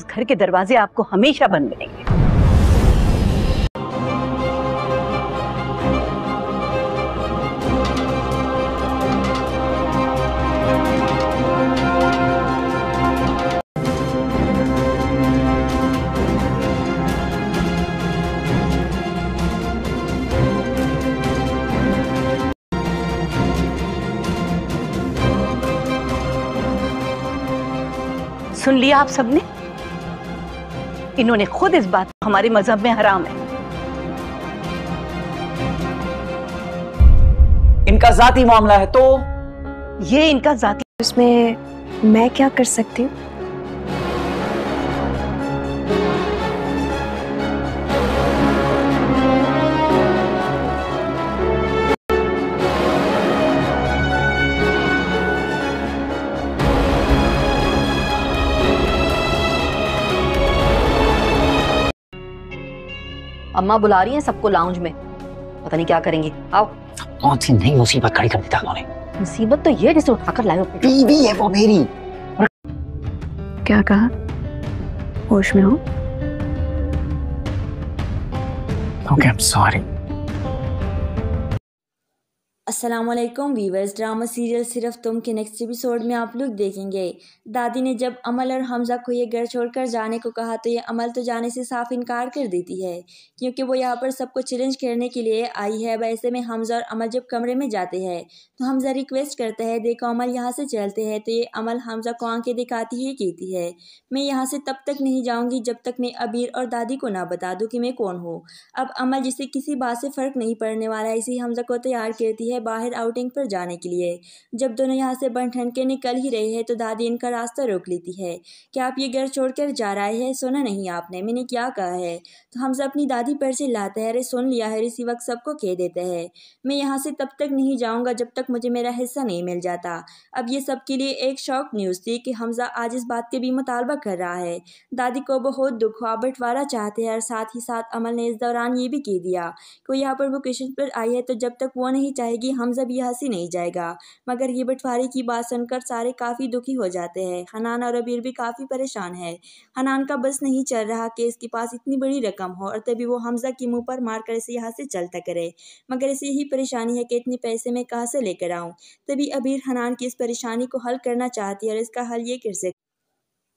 इस घर के दरवाजे आपको हमेशा बंद मिलेंगे। सुन लिया आप सबने? इन्होंने खुद इस बात को हमारे मज़हब में हराम है। इनका जाती मामला है तो? ये इनका जाती उसमें मैं क्या कर सकती हूँ? अम्मा बुला रही हैं सबको लाउंज में। पता नहीं क्या करेंगी। आओ। कौन सी नई मुसीबत खड़ी कर दी था उन्होंने? मुसीबत तो ये जिसे उठाकर लाए बीवी है वो मेरी। क्या कहा? होश में हो? Okay I am sorry Aslam viewers drama serial सिर्फ़ तुम के नेक्स्ट एपिसोड में आप लोग देखेंगे। दादी ने जब अमल और हमजा को ये घर छोड़कर जाने को कहा तो ये अमल तो जाने से साफ़ इनकार कर देती है, क्योंकि वो यहाँ पर सबको चैलेंज करने के लिए आई है। वैसे में हमजा और अमल जब कमरे में जाते हैं तो हमजा रिक्वेस्ट करता है, देखो अमल यहाँ से चलते हैं। तो ये अमल हमजा को आँखें दिखाती ही कहती है, मैं यहाँ से तब तक नहीं जाऊँगी जब तक मैं अबीर और दादी को ना बता दूँ कि मैं कौन हूँ। अब अमल जिसे किसी बात से फ़र्क नहीं पड़ने वाला है, इसी हमजा को तैयार करती है। बाहर आउटिंग पर जाने के लिए। जब दोनों यहाँ से बन ठन के निकल ही रहे हैं तो दादी इनका रास्ता रोक लेती है। क्या आप ये घर छोड़कर जा रहे हैं? सुना नहीं आपने, मैंने क्या कहा है? तो हमसे अपनी दादी पर से लाते हैं, अरे, सुन लिया है, इसी वक्त सबको कह देते हैं। मैं यहाँ से तब तक नहीं जाऊँगा जब तक मुझे मेरा हिस्सा नहीं मिल जाता। अब ये सबके लिए एक शौक न्यूज़ थी कि हमजा आज इस बात के भी मुतालबा कर रहा है। दादी को बहुत दुख हुआ, बंटवारा चाहते हैं और साथ ही साथ अमल ने इस दौरान ये भी कह दिया कि यहाँ पर वो किशन पर आई है तो जब तक वो नहीं चाहेगी हमजा भी यहाँ से नहीं जाएगा। मगर ये बंटवारे की बात सुनकर सारे काफ़ी दुखी हो जाते हैं। हनान और अबीर भी काफ़ी परेशान है। हनान का बस नहीं चल रहा कि इसके पास इतनी बड़ी रकम हो और तभी वो हमजा के मुँह पर मार कर इसे यहाँ से चलता करे। मगर इसे यही परेशानी है कि इतने पैसे मैं कहाँ से लेकर आऊँ? तभी अबीर हनान की इस परेशानी को हल करना चाहती है और इसका हल ये कर सकती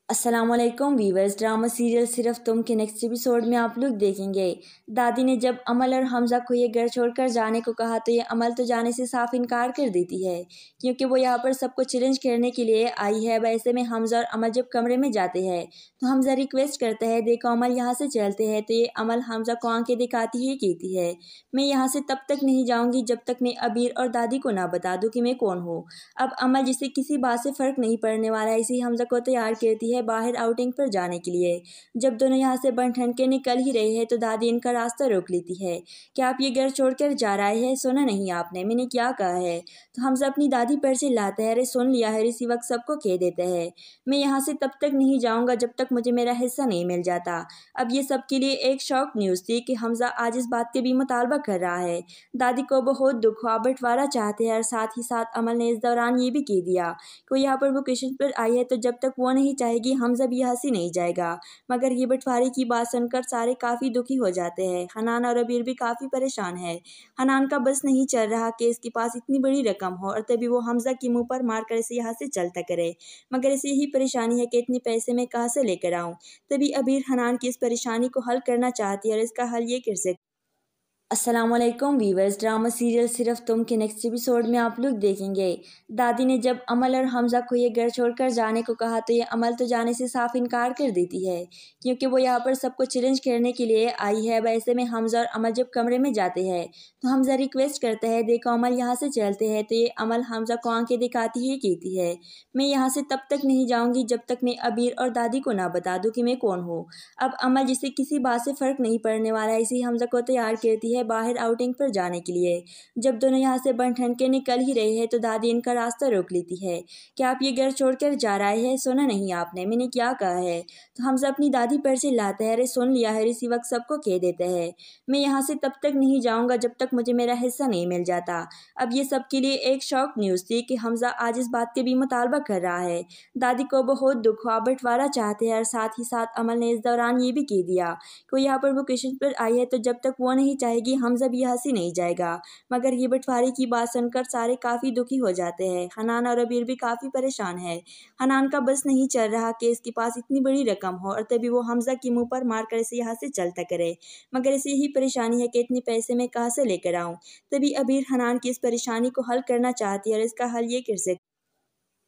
असलम वीवर्स ड्रामा सीरियल सिर्फ़ तुम के नेक्स्ट एपिसोड में आप लोग देखेंगे। दादी ने जब अमल और हमजा को ये घर छोड़कर जाने को कहा तो ये अमल तो जाने से साफ़ इनकार कर देती है, क्योंकि वो यहाँ पर सबको चैलेंज करने के लिए आई है। वैसे में हमजा और अमल जब कमरे में जाते हैं तो हमजा रिक्वेस्ट करता है, देखो अमल, यहाँ से चलते हैं। तो ये अमल हमजा को आँखें दिखाती ही, कहती है, मैं यहाँ से तब तक नहीं जाऊँगी जब तक मैं अबीर और दादी को ना बता दूँ कि मैं कौन हूँ। अब अमल, जिसे किसी बात से फ़र्क नहीं पड़ने वाला है, इसी हमजा को तैयार करती है बाहर आउटिंग पर जाने के लिए। जब दोनों यहाँ से बन ठन के निकल ही रहे हैं तो दादी इनका रास्ता रोक लेती है। क्या आप ये घर छोड़कर जा रहे हैं? सुना नहीं आपने, मैंने क्या कहा है? तो हमसे अपनी दादी पर से लाते हैं, अरे सुन लिया है, इसी वक्त सबको कह देते हैं। मैं यहाँ से तब तक नहीं जाऊँगा जब तक मुझे मेरा हिस्सा नहीं मिल जाता। अब ये सबके लिए एक शौक न्यूज़ थी कि हमजा आज इस बात के भी मुतालबा कर रहा है। दादी को बहुत दुख हुआ, बंटवारा चाहते हैं और साथ ही साथ अमल ने इस दौरान ये भी कह दिया कि यहाँ पर वो किशन पर आई है तो जब तक वो नहीं चाहेगी हमजा भी यहाँ से नहीं जाएगा। मगर ये बंटवारे की बात सुनकर सारे काफ़ी दुखी हो जाते हैं। हनान और अबीर भी काफ़ी परेशान है। हनान का बस नहीं चल रहा कि इसके पास इतनी बड़ी रकम हो और तभी वो हमजा के मुँह पर मार कर इसे यहाँ से चलता करे। मगर इसे यही परेशानी है कि इतने पैसे मैं कहाँ से लेकर आऊँ? तभी अबीर हनान की इस परेशानी को हल करना चाहती है और इसका हल ये कर सकती असलम वीवर्स ड्रामा सीरियल सिर्फ़ तुम के नेक्स्ट एपिसोड में आप लोग देखेंगे। दादी ने जब अमल और हमजा को ये घर छोड़कर जाने को कहा तो ये अमल तो जाने से साफ़ इनकार कर देती है, क्योंकि वो यहाँ पर सबको चैलेंज करने के लिए आई है। वैसे में हमजा और अमल जब कमरे में जाते हैं तो हमजा रिक्वेस्ट करता है, देखो अमल यहाँ से चलते हैं। तो ये अमल हमजा को आँखें दिखाती ही कहती है, मैं यहाँ से तब तक नहीं जाऊँगी जब तक मैं अबीर और दादी को ना बता दूँ कि मैं कौन हूँ। अब अमल जिसे किसी बात से फ़र्क नहीं पड़ने वाला है, इसी हमजा को तैयार करती है। है बाहर आउटिंग पर जाने के लिए। जब दोनों यहाँ से बन ठन के निकल ही रहे हैं तो दादी इनका रास्ता रोक लेती है। कि आप ये घर छोड़कर जा रहे हैं? सुना नहीं आपने, मैंने क्या कहा है? तो हमजा अपनी दादी पर से लाते हैं, अरे, सुन लिया है, इसी वक्त सबको कह देते हैं। मैं यहाँ से तब तक नहीं जाऊँगा जब तक मुझे मेरा हिस्सा नहीं मिल जाता। अब ये सबके लिए एक शौक न्यूज़ थी कि हमजा आज इस बात के भी मुतालबा कर रहा है। दादी को बहुत दुख हुआ, बंटवारा चाहते हैं और साथ ही साथ अमल ने इस दौरान ये भी कह दिया कि यहाँ पर वो किशन पर आई है तो जब तक वो नहीं चाहेगी हमजा भी यहाँ से नहीं जाएगा। मगर ये बंटवारे की बात सुनकर सारे काफ़ी दुखी हो जाते हैं। हनान और अबीर भी काफ़ी परेशान है। हनान का बस नहीं चल रहा कि इसके पास इतनी बड़ी रकम हो और तभी वो हमजा के मुँह पर मार कर इसे यहाँ से चलता करे। मगर इसे यही परेशानी है कि इतने पैसे मैं कहाँ से लेकर आऊँ? तभी अबीर हनान की इस परेशानी को हल करना चाहती है और इसका हल ये कर सकती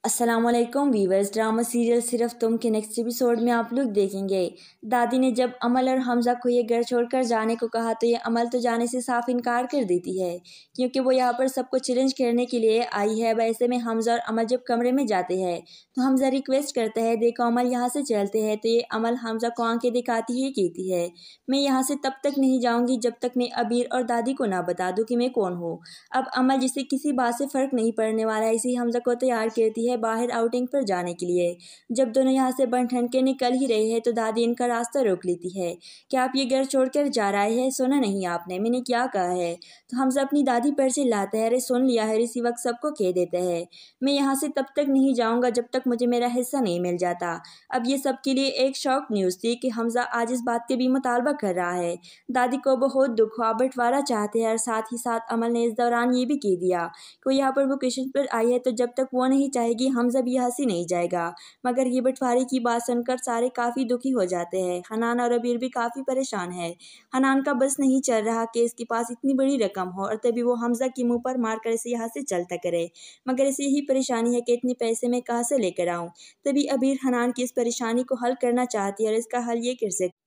असलम वीवर्स ड्रामा सीरियल सिर्फ़ तुम के नेक्स्ट एपिसोड में आप लोग देखेंगे। दादी ने जब अमल और हमजा को ये घर छोड़कर जाने को कहा तो ये अमल तो जाने से साफ़ इनकार कर देती है, क्योंकि वो यहाँ पर सबको चैलेंज करने के लिए आई है। वैसे में हमजा और अमल जब कमरे में जाते हैं तो हमजा रिक्वेस्ट करता है, देखो अमल यहाँ से चलते हैं। तो ये अमल हमजा को आँखें दिखाती ही कहती है, मैं यहाँ से तब तक नहीं जाऊँगी जब तक मैं अबीर और दादी को ना बता दूँ कि मैं कौन हूँ। अब अमल जिसे किसी बात से फ़र्क नहीं पड़ने वाला है, इसी हमजा को तैयार करती है। है बाहर आउटिंग पर जाने के लिए। जब दोनों यहाँ से बन ठन के निकल ही रहे हैं तो दादी इनका रास्ता रोक लेती है। कि आप ये घर छोड़कर जा रहे हैं? सुना नहीं आपने, मैंने क्या कहा है? तो हमसे अपनी दादी पर से लाते हैं अरे सुन लिया है इसी वक्त सबको कह देते हैं, मैं यहाँ से तब तक नहीं जाऊँगा जब तक मुझे मेरा हिस्सा नहीं मिल जाता। अब ये सबके लिए एक शौक न्यूज़ थी कि हमजा आज इस बात के भी मुतालबा कर रहा है। दादी को बहुत दुख हुआ, बंटवारा चाहते हैं और साथ ही साथ अमल ने इस दौरान ये भी कह दिया कि यहाँ पर वो किशन पर आई है तो जब तक वो नहीं चाहेगी हमजा भी यहाँ से नहीं जाएगा। मगर ये बंटवारे की बात सुनकर सारे काफ़ी दुखी हो जाते हैं। हनान और अबीर भी काफ़ी परेशान है। हनान का बस नहीं चल रहा कि इसके पास इतनी बड़ी रकम हो और तभी वो हमजा के मुँह पर मार कर इसे यहाँ से चलता करे। मगर इसे यही परेशानी है कि इतने पैसे मैं कहाँ से लेकर आऊँ? तभी अबीर हनान की इस परेशानी को हल करना चाहती है और इसका हल ये कर सकती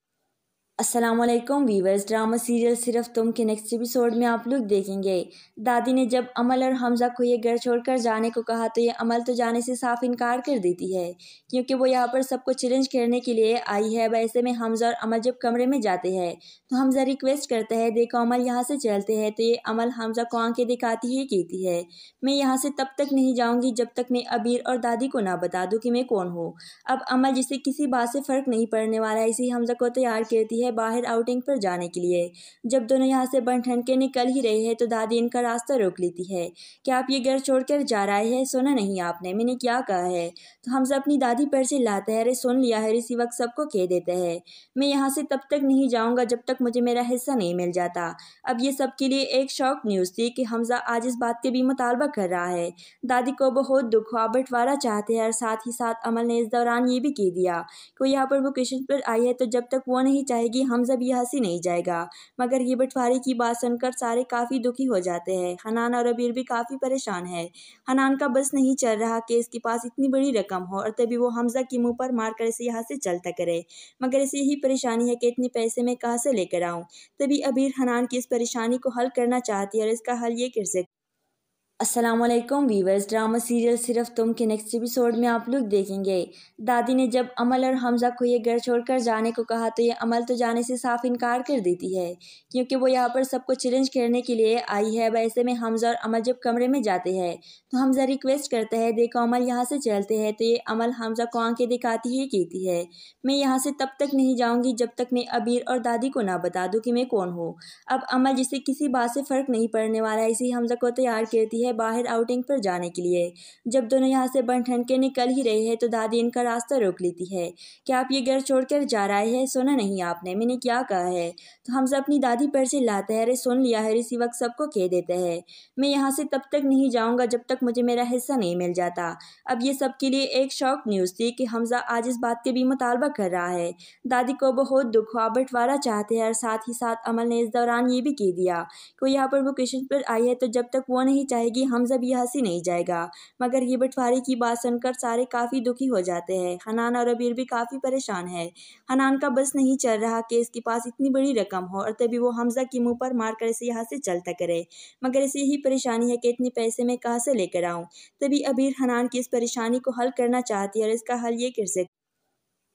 असलम वीवर्स ड्रामा सीरियल सिर्फ़ तुम के नेक्स्ट एपिसोड में आप लोग देखेंगे। दादी ने जब अमल और हमजा को ये घर छोड़कर जाने को कहा तो ये अमल तो जाने से साफ़ इनकार कर देती है, क्योंकि वो यहाँ पर सबको चैलेंज करने के लिए आई है। वैसे में हमजा और अमल जब कमरे में जाते हैं तो हमजा रिक्वेस्ट करता है, देखो अमल यहाँ से चलते हैं। तो ये अमल हमजा को आँखें दिखाती ही कहती है, मैं यहाँ से तब तक नहीं जाऊँगी जब तक मैं अबीर और दादी को ना बता दूँ कि मैं कौन हूँ। अब अमल जिसे किसी बात से फ़र्क नहीं पड़ने वाला है, इसी हमजा को तैयार करती है। है बाहर आउटिंग पर जाने के लिए। जब दोनों यहाँ से बन ठन के निकल ही रहे हैं तो दादी इनका रास्ता रोक लेती है। कि आप ये घर छोड़कर जा रहे हैं? सुना नहीं आपने, मैंने क्या कहा है? तो हमसे अपनी दादी पर से लाते हैं, अरे सुन लिया है, इसी वक्त सबको कह देते हैं। मैं यहाँ से तब तक नहीं जाऊँगा जब तक मुझे मेरा हिस्सा नहीं मिल जाता। अब ये सबके लिए एक शौक न्यूज़ थी कि हमजा आज इस बात के भी मुतालबा कर रहा है। दादी को बहुत दुख हुआ, बंटवारा चाहते हैं और साथ ही साथ अमल ने इस दौरान ये भी कह दिया कि यहाँ पर वो किशन पर आई है तो जब तक वो नहीं चाहेगी कि हमजा भी से नहीं जाएगा। मगर ये बंटवारे की बात सुनकर सारे काफ़ी दुखी हो जाते हैं। हनान और अबीर भी काफ़ी परेशान है। हनान का बस नहीं चल रहा कि इसके पास इतनी बड़ी रकम हो और तभी वो हमजा के मुँह पर मार कर इसे यहाँ से चलता करे। मगर इसे यही परेशानी है कि इतने पैसे मैं कहाँ से लेकर आऊँ? तभी अबीर हनान की इस परेशानी को हल करना चाहती है और इसका हल ये कर सकती असलम वीवर्स ड्रामा सीरियल सिर्फ़ तुम के नेक्स्ट एपिसोड में आप लोग देखेंगे। दादी ने जब अमल और हमजा को ये घर छोड़कर जाने को कहा तो ये अमल तो जाने से साफ़ इनकार कर देती है, क्योंकि वो यहाँ पर सबको चैलेंज करने के लिए आई है। वैसे में हमजा और अमल जब कमरे में जाते हैं तो हमजा रिक्वेस्ट करता है, देखो अमल यहाँ से चलते हैं। तो ये अमल हमजा को आँखें दिखाती ही कहती है, मैं यहाँ से तब तक नहीं जाऊँगी जब तक मैं अबीर और दादी को ना बता दूँ कि मैं कौन हूँ। अब अमल जिसे किसी बात से फ़र्क नहीं पड़ने वाला है, इसी हमजा को तैयार करती है। है बाहर आउटिंग पर जाने के लिए। जब दोनों यहाँ से बन ठन के निकल ही रहे हैं तो दादी इनका रास्ता रोक लेती है। कि आप ये घर छोड़कर जा रहे हैं? सुना नहीं आपने। मैंने क्या कहा है? तो हमसे अपनी दादी पर से लाते हैं अरे सुन लिया है इसी वक्त सबको कह देते हैं, मैं यहाँ से तब तक नहीं जाऊँगा जब तक मुझे मेरा हिस्सा नहीं मिल जाता अब ये सबके लिए एक शौक न्यूज़ थी कि हमजा आज इस बात के भी मुतालबा कर रहा है। दादी को बहुत दुख हुआ बंटवारा चाहते हैं और साथ ही साथ अमल ने इस दौरान ये भी कह दिया कि यहाँ पर वो किशन पर आई है तो जब तक वो नहीं चाहेगी कि हमजा भी यहाँ से नहीं जाएगा। मगर ये बंटवारे की बात सुनकर सारे काफ़ी दुखी हो जाते हैं। हनान और अबीर भी काफ़ी परेशान है। हनान का बस नहीं चल रहा कि इसके पास इतनी बड़ी रकम हो और तभी वो हमजा के मुँह पर मार कर इसे यहाँ से चलता करे। मगर इसे यही परेशानी है कि इतने पैसे मैं कहाँ से लेकर आऊँ? तभी अबीर हनान की इस परेशानी को हल करना चाहती है और इसका हल ये कर सकती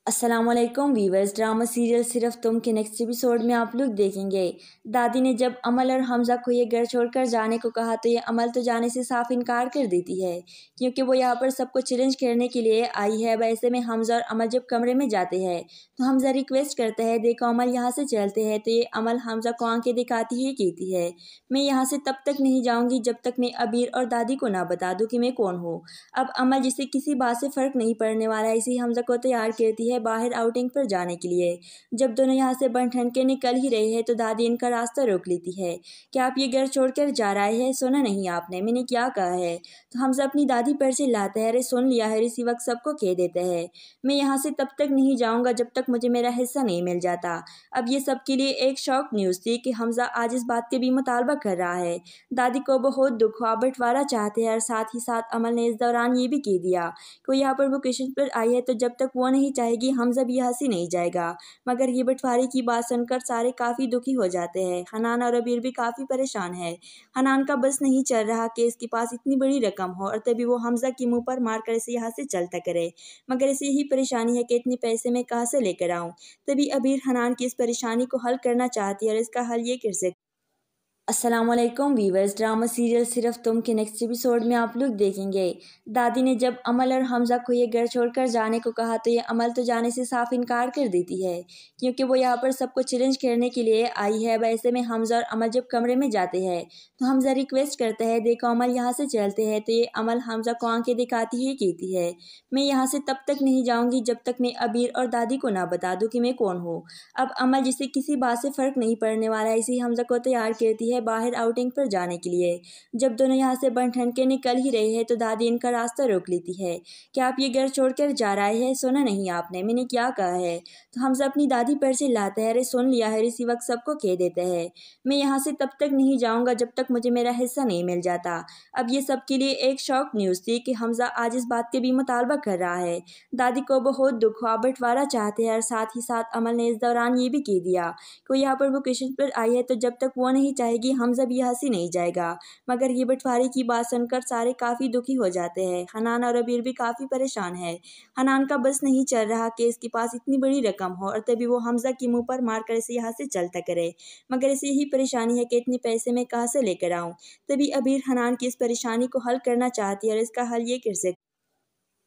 असलम वीवर्स ड्रामा सीरियल सिर्फ़ तुम के नेक्स्ट एपिसोड में आप लोग देखेंगे। दादी ने जब अमल और हमजा को ये घर छोड़कर जाने को कहा तो ये अमल तो जाने से साफ़ इनकार कर देती है, क्योंकि वो यहाँ पर सबको चैलेंज करने के लिए आई है। वैसे में हमजा और अमल जब कमरे में जाते हैं तो हमजा रिक्वेस्ट करता है, देखो अमल यहाँ से चलते हैं। तो ये अमल हमजा को आँखें दिखाती ही कहती है, मैं यहाँ से तब तक नहीं जाऊँगी जब तक मैं अबीर और दादी को ना बता दूँ कि मैं कौन हूँ। अब अमल जिसे किसी बात से फ़र्क नहीं पड़ने वाला है, इसी हमजा को तैयार करती है है बाहर आउटिंग पर जाने के लिए। जब दोनों यहाँ से बन ठन के निकल ही रहे हैं तो दादी इनका रास्ता रोक लेती है। क्या आप ये घर छोड़कर जा रहे हैं? सुना नहीं आपने, मैंने क्या कहा है? तो हम सब अपनी दादी पर से लाते हैं, अरे सुन लिया है, इसी वक्त सबको कह देते हैं। मैं यहाँ से तब तक नहीं जाऊँगा जब तक मुझे मेरा हिस्सा नहीं मिल जाता। अब ये सबके लिए एक शौक न्यूज़ थी कि हमजा आज इस बात के भी मुतालबा कर रहा है। दादी को बहुत दुख हुआ, बंटवारा चाहते हैं और साथ ही साथ अमल ने इस दौरान ये भी कह दिया कि यहाँ पर वो किशन पर आई है तो जब तक वो नहीं चाहेगी कि हमजा भी हँसी नहीं जाएगा। मगर ये बंटवारे की बात सुनकर सारे काफ़ी दुखी हो जाते हैं। हनान और अबीर भी काफ़ी परेशान है। हनान का बस नहीं चल रहा कि इसके पास इतनी बड़ी रकम हो और तभी वो हमजा के मुँह पर मार कर इसे यहाँ से चलता करे। मगर इसे यही परेशानी है कि इतने पैसे मैं कहाँ से लेकर आऊँ? तभी अबीर हनान की इस परेशानी को हल करना चाहती है और इसका हल ये कर सकती असलम वीवर्स ड्रामा सीरियल सिर्फ़ तुम के नेक्स्ट एपिसोड में आप लोग देखेंगे। दादी ने जब अमल और हमजा को ये घर छोड़कर जाने को कहा तो ये अमल तो जाने से साफ़ इनकार कर देती है, क्योंकि वो यहाँ पर सबको चैलेंज करने के लिए आई है। वैसे में हमजा और अमल जब कमरे में जाते हैं तो हमजा रिक्वेस्ट करता है, देखो अमल यहाँ से चलते हैं तो ये अमल हमजा को आँखें दिखाती ही कहती है, मैं यहाँ से तब तक नहीं जाऊँगी जब तक मैं अबीर और दादी को ना बता दूँ कि मैं कौन हूँ। अब अमल जिसे किसी बात से फ़र्क नहीं पड़ने वाला है, इसी हमजा को तैयार करती है। है बाहर आउटिंग पर जाने के लिए। जब दोनों यहाँ से बन ठन के निकल ही रहे हैं तो दादी इनका रास्ता रोक लेती है। क्या आप ये घर छोड़कर जा रहे हैं? सुना नहीं आपने, मैंने क्या कहा है? तो हम सब अपनी दादी पर से लाते हैं, अरे सुन लिया है, इसी वक्त सबको कह देते हैं। मैं यहाँ से तब तक नहीं जाऊँगा जब तक मुझे मेरा हिस्सा नहीं मिल जाता। अब ये सबके लिए एक शौक न्यूज़ थी कि हमजा आज इस बात के भी मुतालबा कर रहा है। दादी को बहुत दुख हुआ, बंटवारा चाहते हैं और साथ ही साथ अमल ने इस दौरान ये भी कह दिया कि यहाँ पर वो किशन पर आई है तो जब तक वो नहीं चाहेगी कि हमजा भी हँसी नहीं जाएगा। मगर ये बंटवारे की बात सुनकर सारे काफ़ी दुखी हो जाते हैं। हनान और अबीर भी काफ़ी परेशान है। हनान का बस नहीं चल रहा कि इसके पास इतनी बड़ी रकम हो और तभी वो हमजा के मुँह पर मार कर इसे यहाँ से चलता करे। मगर इसे यही परेशानी है कि इतने पैसे मैं कहाँ से लेकर आऊँ? तभी अबीर हनान की इस परेशानी को हल करना चाहती है और इसका हल ये कर सकती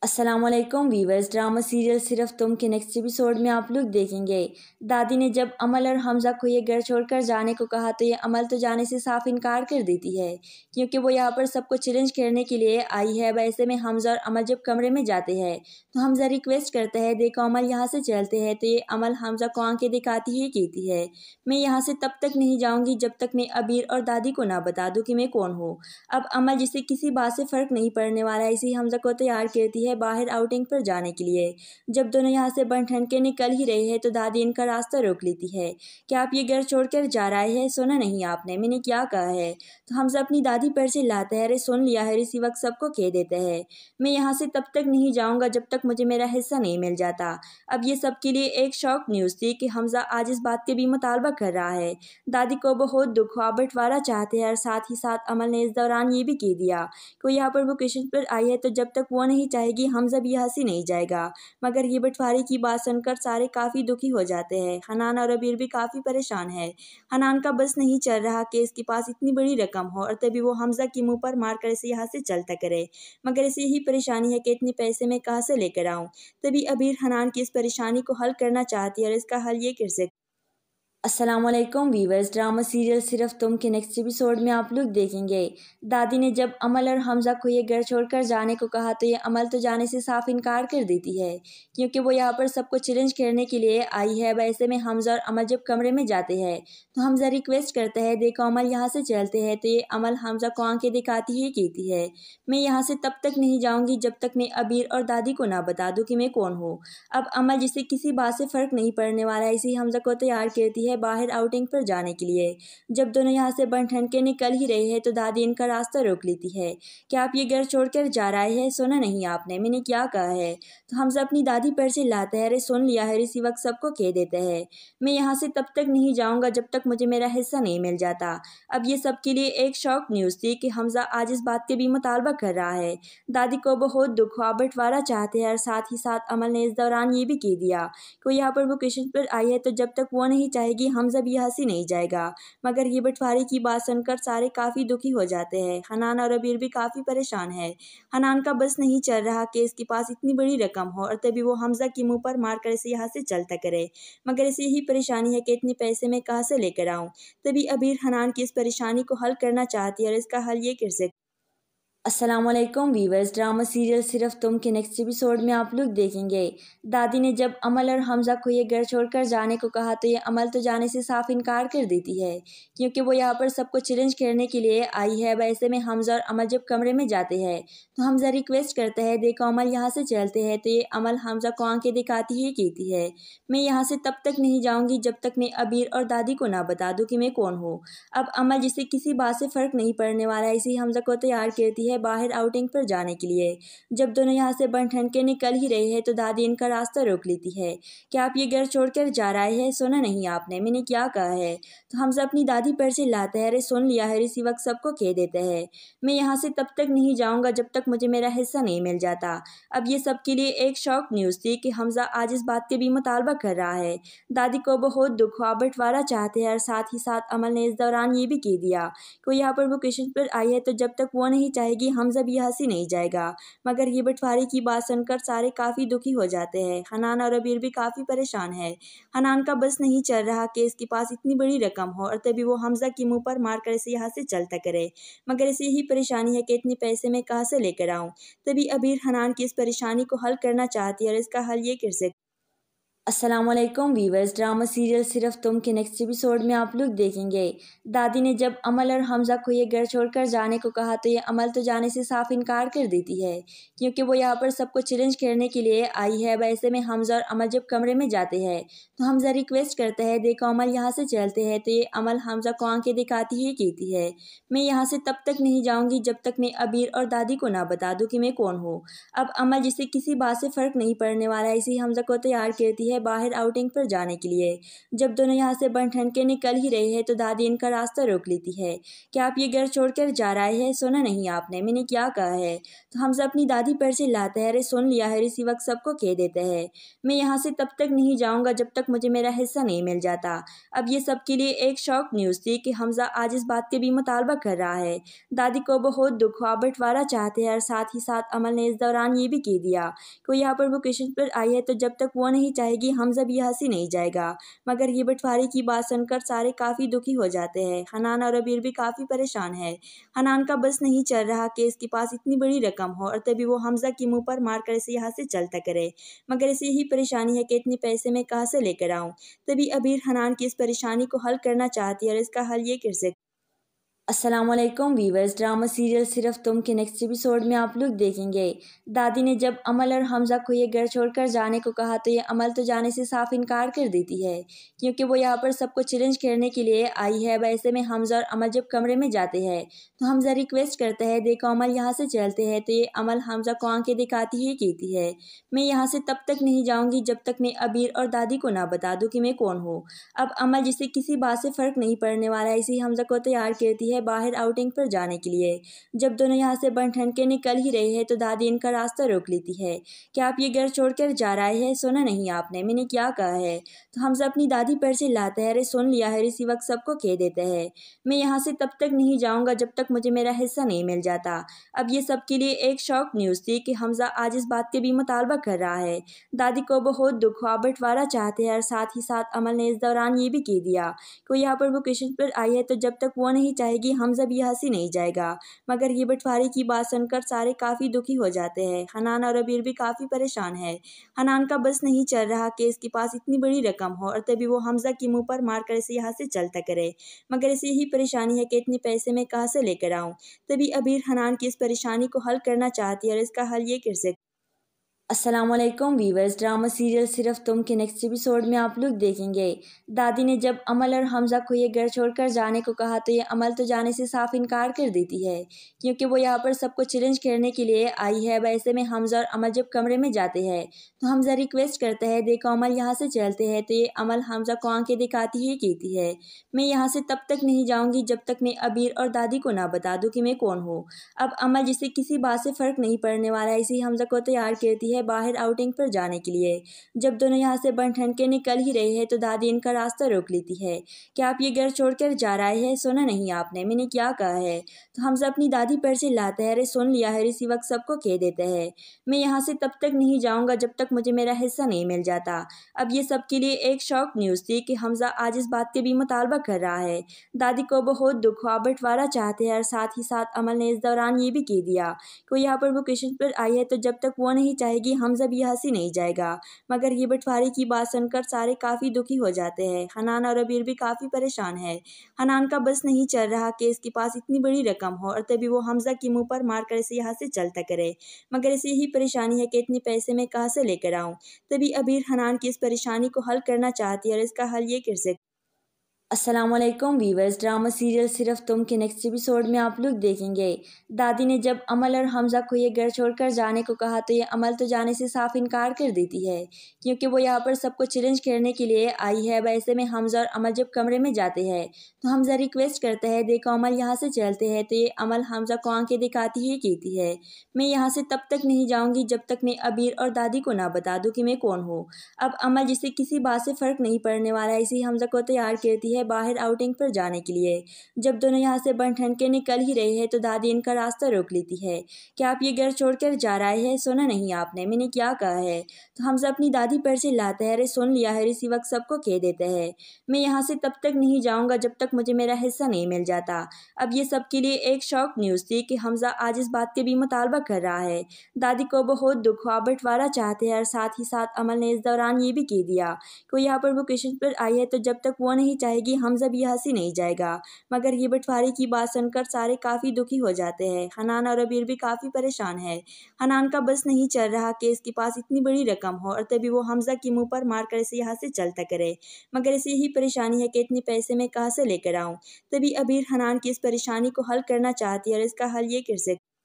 असलम वीवर्स ड्रामा सीरियल सिर्फ़ तुम के नेक्स्ट एपिसोड में आप लोग देखेंगे। दादी ने जब अमल और हमजा को ये घर छोड़कर जाने को कहा तो ये अमल तो जाने से साफ़ इनकार कर देती है, क्योंकि वो यहाँ पर सबको चैलेंज करने के लिए आई है। वैसे में हमजा और अमल जब कमरे में जाते हैं तो हमजा रिक्वेस्ट करता है, देखो अमल यहाँ से चलते हैं तो ये अमल हमजा को आँखें दिखाती ही, कहती है, मैं यहाँ से तब तक नहीं जाऊँगी जब तक मैं अबीर और दादी को ना बता दूँ कि मैं कौन हूँ। अब अमल जिसे किसी बात से फ़र्क नहीं पड़ने वाला है, इसी हमजा को तैयार करती है बाहर आउटिंग पर जाने के लिए। जब दोनों यहाँ से बन ठन के निकल ही रहे हैं तो दादी इनका रास्ता रोक लेती है। क्या आप ये घर छोड़कर जा रहे हैं? सुना नहीं आपने, मैंने क्या कहा है? तो हम सब अपनी दादी पर से लाते हैं, अरे सुन लिया है, इसी वक्त सबको कह देते हैं। मैं यहाँ से तब तक नहीं जाऊँगा जब तक मुझे मेरा हिस्सा नहीं मिल जाता। अब ये सबके लिए एक शौक न्यूज़ थी कि हमजा आज इस बात के भी मुतालबा कर रहा है। दादी को बहुत दुख हुआ, बंटवारा चाहते हैं, और साथ ही साथ अमल ने इस दौरान ये भी कह दिया कि यहाँ पर वो किशन पर आई है तो जब तक वो नहीं चाहेगी हमजा भी हँसी नहीं जाएगा। मगर ये बंटवारे की बात सुनकर सारे काफ़ी दुखी हो जाते हैं। हनान और अबीर भी काफ़ी परेशान है। हनान का बस नहीं चल रहा कि इसके पास इतनी बड़ी रकम हो और तभी वो हमजा के मुँह पर मार कर इसे यहाँ से चलता करे। मगर इसे यही परेशानी है कि इतने पैसे मैं कहाँ से लेकर आऊँ? तभी अबीर हनान की इस परेशानी को हल करना चाहती है और इसका हल ये कर सकती असलम वीवर्स ड्रामा सीरियल सिर्फ़ तुम के नेक्स्ट एपिसोड में आप लोग देखेंगे दादी ने जब अमल और हमजा को ये घर छोड़कर जाने को कहा तो ये अमल तो जाने से साफ़ इनकार कर देती है क्योंकि वो यहाँ पर सबको चैलेंज करने के लिए आई है वैसे में हमजा और अमल जब कमरे में जाते हैं तो हमजा रिक्वेस्ट करता है देखो अमल यहाँ से चलते हैं तो ये अमल हमजा को आँखें दिखाती ही कहती है मैं यहाँ से तब तक नहीं जाऊँगी जब तक मैं अबीर और दादी को ना बता दूँ कि मैं कौन हूँ अब अमल जिसे किसी बात से फ़र्क नहीं पड़ने वाला है इसी हमजा को तैयार करती है है बाहर आउटिंग पर जाने के लिए। जब दोनों यहाँ से बन ठन के निकल ही रहे हैं तो दादी इनका रास्ता रोक लेती है। क्या आप ये घर छोड़कर जा रहे हैं? सुना नहीं आपने, मैंने क्या कहा है? तो हमजा अपनी दादी पर से लाते हैं, अरे सुन लिया है, इसी वक्त सबको कह देते हैं। मैं यहाँ से तब तक नहीं जाऊँगा जब तक मुझे मेरा हिस्सा नहीं मिल जाता। अब ये सबके लिए एक शौक न्यूज़ थी कि हमजा आज इस बात के भी मुतालबा कर रहा है। दादी को बहुत दुख हुआ, बंटवारा चाहते हैं और साथ ही साथ अमल ने इस दौरान ये भी कह दिया कि यहाँ पर वो किशन पर आई है तो जब तक वो नहीं चाहेगी हमजा भी यहाँ से नहीं जाएगा। मगर ये बंटवारे की बात सुनकर सारे काफ़ी दुखी हो जाते हैं। हनान और अबीर भी काफ़ी परेशान है। हनान का बस नहीं चल रहा कि इसके पास इतनी बड़ी रकम हो और तभी वो हमजा के मुँह पर मार कर इसे यहाँ से चलता करे। मगर इसे यही परेशानी है कि इतने पैसे मैं कहाँ से लेकर आऊँ? तभी अबीर हनान की इस परेशानी को हल करना चाहती है और इसका हल ये कर सकती असलम वीवर्स ड्रामा सीरियल सिर्फ़ तुम के नेक्स्ट एपिसोड में आप लोग देखेंगे। दादी ने जब अमल और हमजा को ये घर छोड़कर जाने को कहा तो ये अमल तो जाने से साफ़ इनकार कर देती है, क्योंकि वो यहाँ पर सबको चैलेंज करने के लिए आई है। वैसे में हमजा और अमल जब कमरे में जाते हैं तो हमजा रिक्वेस्ट करता है, देखो अमल यहाँ से चलते हैं। तो ये अमल हमजा को आँखें दिखाती ही कहती है, मैं यहाँ से तब तक नहीं जाऊँगी जब तक मैं अबीर और दादी को ना बता दूँ कि मैं कौन हूँ। अब अमल जिसे किसी बात से फ़र्क नहीं पड़ने वाला है, इसी हमजा को तैयार करती है। है बाहर आउटिंग पर जाने के लिए। जब दोनों यहाँ से बन ठन के निकल ही रहे हैं तो दादी इनका रास्ता रोक लेती है। क्या आप ये घर छोड़कर जा रहे हैं? सुना नहीं आपने, मैंने क्या कहा है? तो हमसे अपनी दादी पर से लाते हैं अरे सुन लिया है इसी वक्त सबको कह देते हैं, मैं यहाँ से तब तक नहीं जाऊँगा जब तक मुझे मेरा हिस्सा नहीं मिल जाता। अब ये सबके लिए एक शौक न्यूज़ थी कि हमजा आज इस बात के भी मुतालबा कर रहा है। दादी को बहुत दुख हुआ, बंटवारा चाहते हैं और साथ ही साथ अमल ने इस दौरान ये भी कह दिया कि यहाँ पर वो किशन पर आई है तो जब तक वो नहीं चाहेगी कि हमजा भी यहाँ से नहीं जाएगा। मगर ये बंटवारे की बात सुनकर सारे काफ़ी दुखी हो जाते हैं। हनान और अबीर भी काफ़ी परेशान है। हनान का बस नहीं चल रहा कि इसके पास इतनी बड़ी रकम हो और तभी वो हमजा के मुँह पर मार कर इसे यहाँ से चलता करे। मगर इसे यही परेशानी है कि इतने पैसे मैं कहाँ से लेकर आऊँ? तभी अबीर हनान की इस परेशानी को हल करना चाहती है और इसका हल ये कर सकती असलम वीवर्स ड्रामा सीरियल सिर्फ़ तुम के नेक्स्ट एपिसोड में आप लोग देखेंगे। दादी ने जब अमल और हमजा को ये घर छोड़कर जाने को कहा तो ये अमल तो जाने से साफ़ इनकार कर देती है, क्योंकि वो यहाँ पर सबको चैलेंज करने के लिए आई है। वैसे में हमजा और अमल जब कमरे में जाते हैं तो हमजा रिक्वेस्ट करता है, देखो अमल यहाँ से चलते हैं। तो ये अमल हमजा को आँखें दिखाती ही कहती है, मैं यहाँ से तब तक नहीं जाऊँगी जब तक मैं अबीर और दादी को ना बता दूँ कि मैं कौन हूँ। अब अमल जिसे किसी बात से फ़र्क नहीं पड़ने वाला है, इसी हमजा को तैयार करती है। है बाहर आउटिंग पर जाने के लिए। जब दोनों यहाँ से बन ठन के निकल ही रहे हैं तो दादी इनका रास्ता रोक लेती है। क्या आप ये घर छोड़कर जा रहे हैं? सुना नहीं आपने, मैंने क्या कहा है? तो हमसे अपनी दादी पर से लाते हैं, अरे सुन लिया है, इसी वक्त सबको कह देते हैं। मैं यहाँ से तब तक नहीं जाऊँगा जब तक मुझे मेरा हिस्सा नहीं मिल जाता। अब ये सबके लिए एक शौक न्यूज़ थी कि हमजा आज इस बात के भी मुतालबा कर रहा है। दादी को बहुत दुख हुआ, बंटवारा चाहते हैं और साथ ही साथ अमल ने इस दौरान ये भी कह दिया कि यहाँ पर वो किशन पर आई है तो जब तक वो नहीं चाहेगी कि हमजा भी से नहीं जाएगा। मगर ये बंटवारे की बात सुनकर सारे काफ़ी दुखी हो जाते हैं। हनान और अबीर भी काफ़ी परेशान है। हनान का बस नहीं चल रहा कि इसके पास इतनी बड़ी रकम हो और तभी वो हमजा के मुँह पर मार कर इसे यहाँ से चलता करे। मगर इसे यही परेशानी है कि इतने पैसे मैं कहाँ से लेकर आऊँ? तभी अबीर हनान की इस परेशानी को हल करना चाहती है और इसका हल ये कर सकती असलम वीवर्स ड्रामा सीरियल सिर्फ़ तुम के नेक्स्ट एपिसोड में आप लोग देखेंगे। दादी ने जब अमल और हमजा को ये घर छोड़कर जाने को कहा तो ये अमल तो जाने से साफ़ इनकार कर देती है, क्योंकि वो यहाँ पर सबको चैलेंज करने के लिए आई है। वैसे में हमजा और अमल जब कमरे में जाते हैं तो हमजा रिक्वेस्ट करता है, देखो अमल यहाँ से चलते हैं तो ये अमल हमजा को आँखें दिखाती ही कहती है। मैं यहाँ से तब तक नहीं जाऊँगी जब तक मैं अबीर और दादी को ना बता दूँ कि मैं कौन हूँ। अब अमल जिसे किसी बात से फ़र्क नहीं पड़ने वाला है, इसी हमजा को तैयार करती है। है बाहर आउटिंग पर जाने के लिए। जब दोनों यहाँ से बन ठन के निकल ही रहे हैं तो दादी इनका रास्ता रोक लेती है। क्या आप ये घर छोड़कर जा रहे हैं? सुना नहीं आपने, मैंने क्या कहा है? तो हमसे अपनी दादी पर से लाते हैं अरे सुन लिया है इसी वक्त सबको कह देते हैं, मैं यहाँ से तब तक नहीं जाऊँगा जब तक मुझे मेरा हिस्सा नहीं मिल जाता अब ये सबके लिए एक शौक न्यूज़ थी कि हमजा आज इस बात के भी मुतालबा कर रहा है। दादी को बहुत दुख हुआ बंटवारा चाहते हैं और साथ ही साथ अमल ने इस दौरान ये भी कह दिया कि यहाँ पर वो किशन पर आई है तो जब तक वो नहीं चाहेगी कि हमजा भी यहाँ से नहीं जाएगा। मगर ये बंटवारे की बात सुनकर सारे काफ़ी दुखी हो जाते हैं। हनान और अबीर भी काफ़ी परेशान है। हनान का बस नहीं चल रहा कि इसके पास इतनी बड़ी रकम हो और तभी वो हमजा के मुँह पर मार कर इसे यहाँ से चलता करे। मगर इसे यही परेशानी है कि इतने पैसे मैं कहाँ से लेकर आऊँ? तभी अबीर हनान की इस परेशानी को हल करना चाहती है और इसका हल ये कर सकती असलम वीवर्स ड्रामा सीरियल सिर्फ़ तुम के नेक्स्ट एपिसोड में आप लोग देखेंगे। दादी ने जब अमल और हमजा को ये घर छोड़कर जाने को कहा तो ये अमल तो जाने से साफ़ इनकार कर देती है, क्योंकि वो यहाँ पर सबको चैलेंज करने के लिए आई है। वैसे में हमजा और अमल जब कमरे में जाते हैं तो हमजा रिक्वेस्ट करता है, देखो अमल यहाँ से चलते हैं। तो ये अमल हमजा को आँखें दिखाती ही कहती है, मैं यहाँ से तब तक नहीं जाऊँगी जब तक मैं अबीर और दादी को ना बता दूँ कि मैं कौन हूँ। अब अमल जिसे किसी बात से फ़र्क नहीं पड़ने वाला है, इसी हमजा को तैयार करती है। है बाहर आउटिंग पर जाने के लिए। जब दोनों यहाँ से बन ठन के निकल ही रहे हैं तो दादी इनका रास्ता रोक लेती है। क्या आप ये घर छोड़कर जा रहे हैं? सुना नहीं आपने, मैंने क्या कहा है? तो हम सब अपनी दादी पर से लाते हैं, अरे सुन लिया है, इसी वक्त सबको कह देते हैं। मैं यहाँ से तब तक नहीं जाऊँगा जब तक मुझे मेरा हिस्सा नहीं मिल जाता। अब ये सबके लिए एक शौक न्यूज़ थी कि हमजा आज इस बात के भी मुतालबा कर रहा है। दादी को बहुत दुख हुआ, बंटवारा चाहते हैं और साथ ही साथ अमल ने इस दौरान ये भी कह दिया कि यहाँ पर वोकेशन पर आई है तो जब तक वो नहीं चाहेगी कि हमजा भी हँसी नहीं जाएगा। मगर ये बंटवारे की बात सुनकर सारे काफ़ी दुखी हो जाते हैं। हनान और अबीर भी काफ़ी परेशान है। हनान का बस नहीं चल रहा कि इसके पास इतनी बड़ी रकम हो और तभी वो हमजा के मुँह पर मार कर इसे यहाँ से चलता करे। मगर इसे यही परेशानी है कि इतने पैसे मैं कहाँ से लेकर आऊँ? तभी अबीर हनान की इस परेशानी को हल करना चाहती है और इसका हल ये कर सकती असलम वीवर्स ड्रामा सीरियल सिर्फ़ तुम के नेक्स्ट एपिसोड में आप लोग देखेंगे। दादी ने जब अमल और हमजा को ये घर छोड़कर जाने को कहा तो ये अमल तो जाने से साफ़ इनकार कर देती है, क्योंकि वो यहाँ पर सबको चैलेंज करने के लिए आई है। वैसे में हमजा और अमल जब कमरे में जाते हैं तो हमजा रिक्वेस्ट करता है, देखो अमल यहाँ से चलते हैं तो ये अमल हमजा को आँखें दिखाती ही कहती है, मैं यहाँ से तब तक नहीं जाऊँगी जब तक मैं अबीर और दादी को ना बता दूँ कि मैं कौन हूँ। अब अमल जिसे किसी बात से फ़र्क नहीं पड़ने वाला है, इसी हमजा को तैयार करती है। है बाहर आउटिंग पर जाने के लिए। जब दोनों यहाँ से बन ठन के निकल ही रहे हैं तो दादी इनका रास्ता रोक लेती है। क्या आप ये घर छोड़कर जा रहे हैं? सुना नहीं आपने, मैंने क्या कहा है? तो हम सब अपनी दादी पर से लाते हैं, अरे सुन लिया है, इसी वक्त सबको कह देते हैं। मैं यहाँ से तब तक नहीं जाऊँगा जब तक मुझे मेरा हिस्सा नहीं मिल जाता। अब ये सबके लिए एक शौक न्यूज़ थी कि हमजा आज इस बात के भी मुतालबा कर रहा है। दादी को बहुत दुख हुआ, बंटवारा चाहते हैं और साथ ही साथ अमल ने इस दौरान ये भी कह दिया कि यहाँ पर वो किशन पर आई है तो जब तक वो नहीं चाहेगी कि हमजा भी हँसी नहीं जाएगा। मगर ये बंटवारे की बात सुनकर सारे काफ़ी दुखी हो जाते हैं। हनान और अबीर भी काफ़ी परेशान है। हनान का बस नहीं चल रहा कि इसके पास इतनी बड़ी रकम हो और तभी वो हमजा के मुँह पर मार कर इसे यहाँ से चलता करे। मगर इसे यही परेशानी है कि इतने पैसे मैं कहाँ से लेकर आऊँ? तभी अबीर हनान की इस परेशानी को हल करना चाहती है और इसका हल ये कर सकती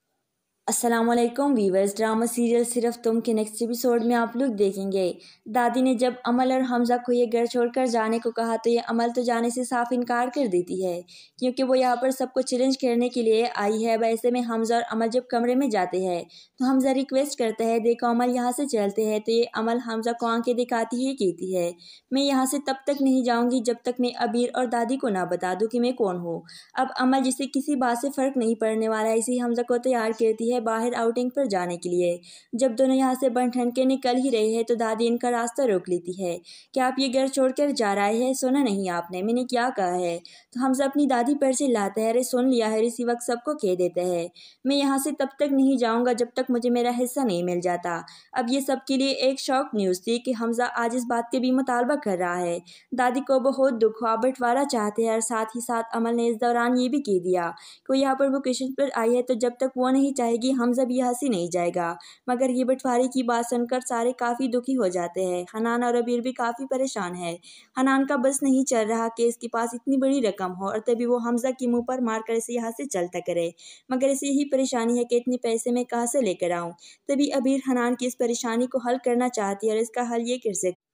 असलम वीवर्स ड्रामा सीरियल सिर्फ़ तुम के नेक्स्ट एपिसोड में आप लोग देखेंगे। दादी ने जब अमल और हमजा को ये घर छोड़कर जाने को कहा तो ये अमल तो जाने से साफ़ इनकार कर देती है, क्योंकि वो यहाँ पर सबको चैलेंज करने के लिए आई है। वैसे में हमजा और अमल जब कमरे में जाते हैं तो हमजा रिक्वेस्ट करता है, देखो अमल यहाँ से चलते हैं। तो ये अमल हमजा को आँखें दिखाती ही कहती है, मैं यहाँ से तब तक नहीं जाऊँगी जब तक मैं अबीर और दादी को ना बता दूँ कि मैं कौन हूँ। अब अमल जिसे किसी बात से फ़र्क नहीं पड़ने वाला है, इसी हमजा को तैयार करती है। बाहर आउटिंग पर जाने के लिए। जब दोनों यहाँ से बन ठन के निकल ही रहे हैं तो दादी इनका रास्ता रोक लेती है। क्या आप ये घर छोड़कर जा रहे हैं? सुना नहीं आपने, मैंने क्या कहा है? तो हम सब अपनी दादी पर से लाते हैं, अरे सुन लिया है, इसी वक्त सबको कह देते हैं। मैं यहाँ से तब तक नहीं जाऊँगा जब तक मुझे मेरा हिस्सा नहीं मिल जाता। अब ये सबके लिए एक शौक न्यूज़ थी कि हमजा आज इस बात के भी मुतालबा कर रहा है। दादी को बहुत दुख हुआ, बंटवारा चाहते हैं, और साथ ही साथ अमल ने इस दौरान ये भी कह दिया कि यहाँ पर वो किशन पर आई है तो जब तक वो नहीं चाहेगी हमजा भी हँसी नहीं जाएगा। मगर ये बंटवारे की बात सुनकर सारे काफ़ी दुखी हो जाते हैं। हनान और अबीर भी काफ़ी परेशान है। हनान का बस नहीं चल रहा कि इसके पास इतनी बड़ी रकम हो और तभी वो हमजा के मुँह पर मार कर इसे यहाँ से चलता करे। मगर इसे यही परेशानी है कि इतने पैसे मैं कहाँ से लेकर आऊँ? तभी अबीर हनान की इस परेशानी को हल करना चाहती है और इसका हल ये कर सकती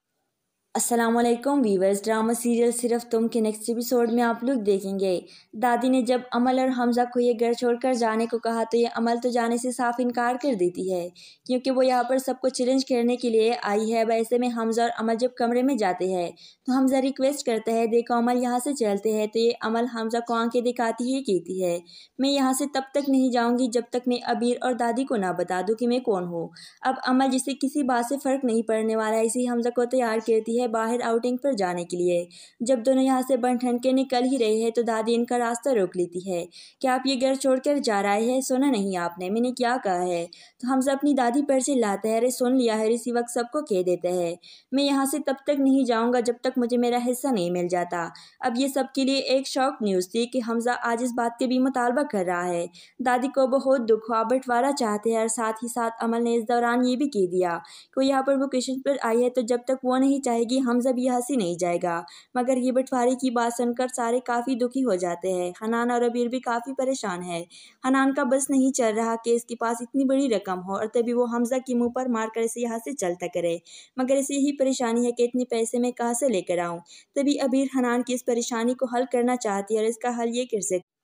असलम वीवर्स ड्रामा सीरियल सिर्फ़ तुम के नेक्स्ट एपिसोड में आप लोग देखेंगे। दादी ने जब अमल और हमजा को ये घर छोड़कर जाने को कहा तो ये अमल तो जाने से साफ़ इनकार कर देती है, क्योंकि वो यहाँ पर सबको चैलेंज करने के लिए आई है। वैसे में हमजा और अमल जब कमरे में जाते हैं तो हमजा रिक्वेस्ट करता है, देखो अमल यहाँ से चलते हैं। तो ये अमल हमजा को आँखें दिखाती ही कहती है, मैं यहाँ से तब तक नहीं जाऊँगी जब तक मैं अबीर और दादी को ना बता दूँ कि मैं कौन हूँ। अब अमल जिसे किसी बात से फ़र्क नहीं पड़ने वाला है, इसी हमजा को तैयार करती है। है बाहर आउटिंग पर जाने के लिए। जब दोनों यहाँ से बन ठन के निकल ही रहे हैं तो दादी इनका रास्ता रोक लेती है। क्या आप ये घर छोड़कर जा रहे हैं? सुना नहीं आपने, मैंने क्या कहा है? तो हमजा अपनी दादी पर से लाते हैं, अरे, सुन लिया है, इसी वक्त सबको कह देते हैं। मैं यहाँ से तब तक नहीं जाऊँगा जब तक मुझे मेरा हिस्सा नहीं मिल जाता। अब ये सबके लिए एक शौक न्यूज़ थी कि हमजा आज इस बात के भी मुतालबा कर रहा है। दादी को बहुत दुख हुआ, बंटवारा चाहते हैं और साथ ही साथ अमल ने इस दौरान ये भी कह दिया कि यहाँ पर वो किशन पर आई है तो जब तक वो नहीं चाहेगी हमजा भी यहाँ से नहीं जाएगा। मगर ये बंटवारे की बात सुनकर सारे काफ़ी दुखी हो जाते हैं। हनान और अबीर भी काफ़ी परेशान है। हनान का बस नहीं चल रहा कि इसके पास इतनी बड़ी रकम हो और तभी वो हमजा के मुँह पर मार कर इसे यहाँ से चलता करे। मगर इसे यही परेशानी है कि इतने पैसे मैं कहाँ से लेकर आऊँ? तभी अबीर हनान की इस परेशानी को हल करना चाहती है और इसका हल ये कर सकती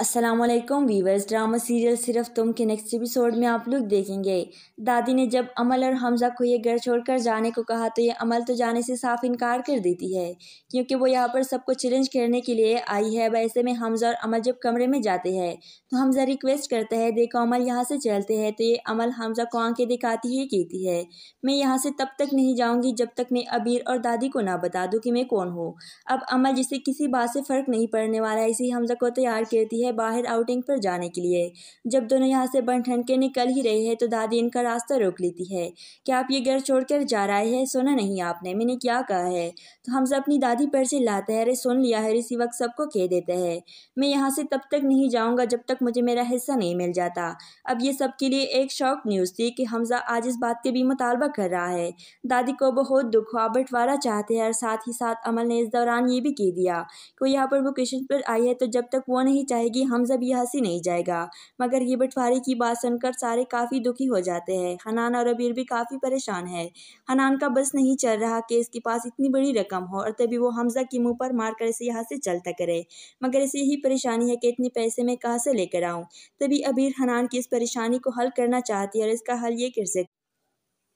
असलम वीवर्स ड्रामा सीरियल सिर्फ़ तुम के नेक्स्ट एपिसोड में आप लोग देखेंगे। दादी ने जब अमल और हमजा को ये घर छोड़कर जाने को कहा तो ये अमल तो जाने से साफ़ इनकार कर देती है, क्योंकि वो यहाँ पर सबको चैलेंज करने के लिए आई है। वैसे में हमजा और अमल जब कमरे में जाते हैं तो हमजा रिक्वेस्ट करता है, देखो अमल यहाँ से चलते हैं। तो ये अमल हमजा को आँखें दिखाती ही कहती है, मैं यहाँ से तब तक नहीं जाऊँगी जब तक मैं अबीर और दादी को ना बता दूँ कि मैं कौन हूँ। अब अमल जिसे किसी बात से फ़र्क नहीं पड़ने वाला है, इसी हमजा को तैयार करती है। है बाहर आउटिंग पर जाने के लिए। जब दोनों यहाँ से बन ठन के निकल ही रहे हैं तो दादी इनका रास्ता रोक लेती है। क्या आप ये घर छोड़कर जा रहे हैं? सुना नहीं आपने, मैंने क्या कहा है? तो हमसे अपनी दादी पर से लाते हैं अरे सुन लिया है इसी वक्त सबको कह देते हैं, मैं यहाँ से तब तक नहीं जाऊँगा जब तक मुझे मेरा हिस्सा नहीं मिल जाता। अब ये सबके लिए एक शौक न्यूज़ थी कि हमजा आज इस बात के भी मुतालबा कर रहा है। दादी को बहुत दुख हुआ, बंटवारा चाहते हैं और साथ ही साथ अमल ने इस दौरान ये भी कह दिया कि यहाँ पर वो किशन पर आई है तो जब तक वो नहीं चाहेगी कि हमजा भी यहाँ से नहीं जाएगा। मगर ये बंटवारे की बात सुनकर सारे काफ़ी दुखी हो जाते हैं। हनान और अबीर भी काफ़ी परेशान है। हनान का बस नहीं चल रहा कि इसके पास इतनी बड़ी रकम हो और तभी वो हमजा के मुँह पर मार कर इसे यहाँ से चलता करे। मगर इसे यही परेशानी है कि इतने पैसे मैं कहाँ से लेकर आऊँ? तभी अबीर हनान की इस परेशानी को हल करना चाहती है और इसका हल ये कर सकती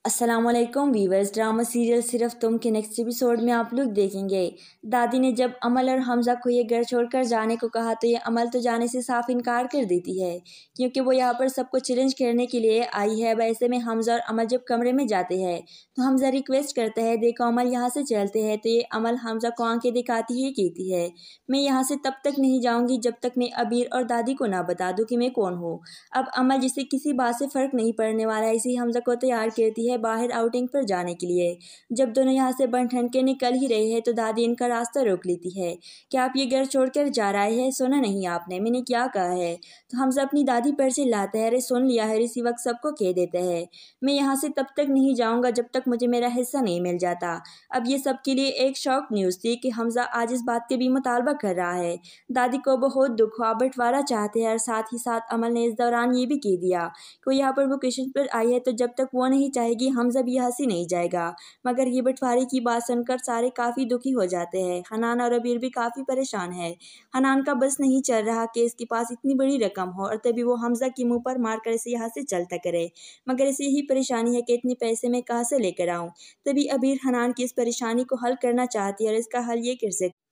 असलम वीवर्स ड्रामा सीरियल सिर्फ़ तुम के नेक्स्ट एपिसोड में आप लोग देखेंगे। दादी ने जब अमल और हमजा को ये घर छोड़कर जाने को कहा तो ये अमल तो जाने से साफ़ इनकार कर देती है, क्योंकि वो यहाँ पर सबको चैलेंज करने के लिए आई है। वैसे में हमजा और अमल जब कमरे में जाते हैं तो हमजा रिक्वेस्ट करता है, देखो अमल यहाँ से चलते हैं। तो ये अमल हमजा को आँखें दिखाती ही कहती है, मैं यहाँ से तब तक नहीं जाऊँगी जब तक मैं अबीर और दादी को ना बता दूँ कि मैं कौन हूँ। अब अमल जिसे किसी बात से फ़र्क नहीं पड़ने वाला है, इसी हमजा को तैयार करती है। है बाहर आउटिंग पर जाने के लिए। जब दोनों यहाँ से बन ठन के निकल ही रहे हैं तो दादी इनका रास्ता रोक लेती है। क्या आप ये घर छोड़कर जा रहे हैं? सुना नहीं आपने, मैंने क्या कहा है? तो हमसे अपनी दादी पर से लाते हैं, अरे सुन लिया है, इसी वक्त सबको कह देते हैं। मैं यहाँ से तब तक नहीं जाऊँगा जब तक मुझे मेरा हिस्सा नहीं मिल जाता। अब ये सबके लिए एक शौक न्यूज़ थी कि हमजा आज इस बात के भी मुतालबा कर रहा है। दादी को बहुत दुख हुआ, बंटवारा चाहते हैं और साथ ही साथ अमल ने इस दौरान ये भी कह दिया कि यहाँ पर वो किशन पर आई है तो जब तक वो नहीं चाहेगी कि हमजा भी से नहीं जाएगा। मगर ये बंटवारे की बात सुनकर सारे काफ़ी दुखी हो जाते हैं। हनान और अबीर भी काफ़ी परेशान है। हनान का बस नहीं चल रहा कि इसके पास इतनी बड़ी रकम हो और तभी वो हमजा के मुँह पर मार कर इसे यहाँ से चलता करे। मगर इसे यही परेशानी है कि इतने पैसे मैं कहाँ से लेकर आऊँ? तभी अबीर हनान की इस परेशानी को हल करना चाहती है और इसका हल ये कर सकती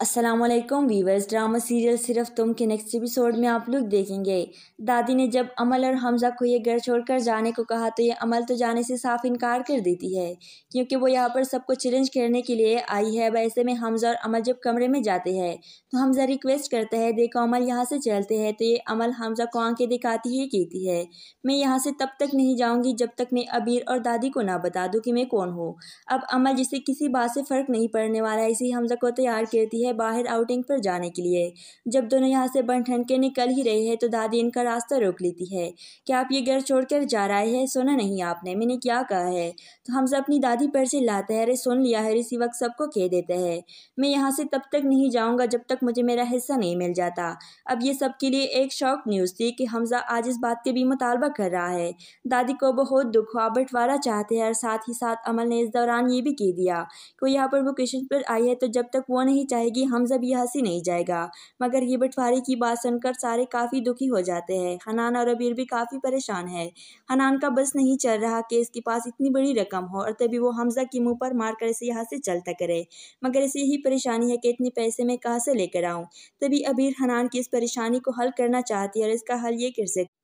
असलम वीवर्स ड्रामा सीरियल सिर्फ़ तुम के नेक्स्ट एपिसोड में आप लोग देखेंगे। दादी ने जब अमल और हमजा को ये घर छोड़कर जाने को कहा तो ये अमल तो जाने से साफ़ इनकार कर देती है, क्योंकि वो यहाँ पर सबको चैलेंज करने के लिए आई है। वैसे में हमजा और अमल जब कमरे में जाते हैं तो हमजा रिक्वेस्ट करता है, देखो अमल यहाँ से चलते हैं तो ये अमल हमजा को आँखें दिखाती ही कहती है, मैं यहाँ से तब तक नहीं जाऊँगी जब तक मैं अबीर और दादी को ना बता दूँ कि मैं कौन हूँ। अब अमल जिसे किसी बात से फ़र्क नहीं पड़ने वाला है, इसी हमजा को तैयार करती है है बाहर आउटिंग पर जाने के लिए। जब दोनों यहाँ से बन ठन के निकल ही रहे हैं तो दादी इनका रास्ता रोक लेती है। क्या आप ये घर छोड़कर जा रहे हैं? सुना नहीं आपने। मैंने क्या कहा है? तो हमसे अपनी दादी पर से लाते हैं अरे सुन लिया है इसी वक्त सबको कह देते हैं, मैं यहाँ से तब तक नहीं जाऊँगा जब तक मुझे मेरा हिस्सा नहीं मिल जाता। अब ये सबके लिए एक शौक न्यूज़ थी कि हमजा आज इस बात के भी मुतालबा कर रहा है। दादी को बहुत दुख हुआ, बंटवारा चाहते हैं और साथ ही साथ अमल ने इस दौरान ये भी कह दिया कि यहाँ पर वो किशन पर आई है तो जब तक वो नहीं चाहेगी कि हमजा भी यहाँ से नहीं जाएगा। मगर ये बंटवारे की बात सुनकर सारे काफ़ी दुखी हो जाते हैं। हनान और अबीर भी काफ़ी परेशान है। हनान का बस नहीं चल रहा कि इसके पास इतनी बड़ी रकम हो और तभी वो हमजा के मुँह पर मार कर इसे यहाँ से चलता करे। मगर इसे यही परेशानी है कि इतने पैसे मैं कहाँ से लेकर आऊँ? तभी अबीर हनान की इस परेशानी को हल करना चाहती है और इसका हल ये कर सकती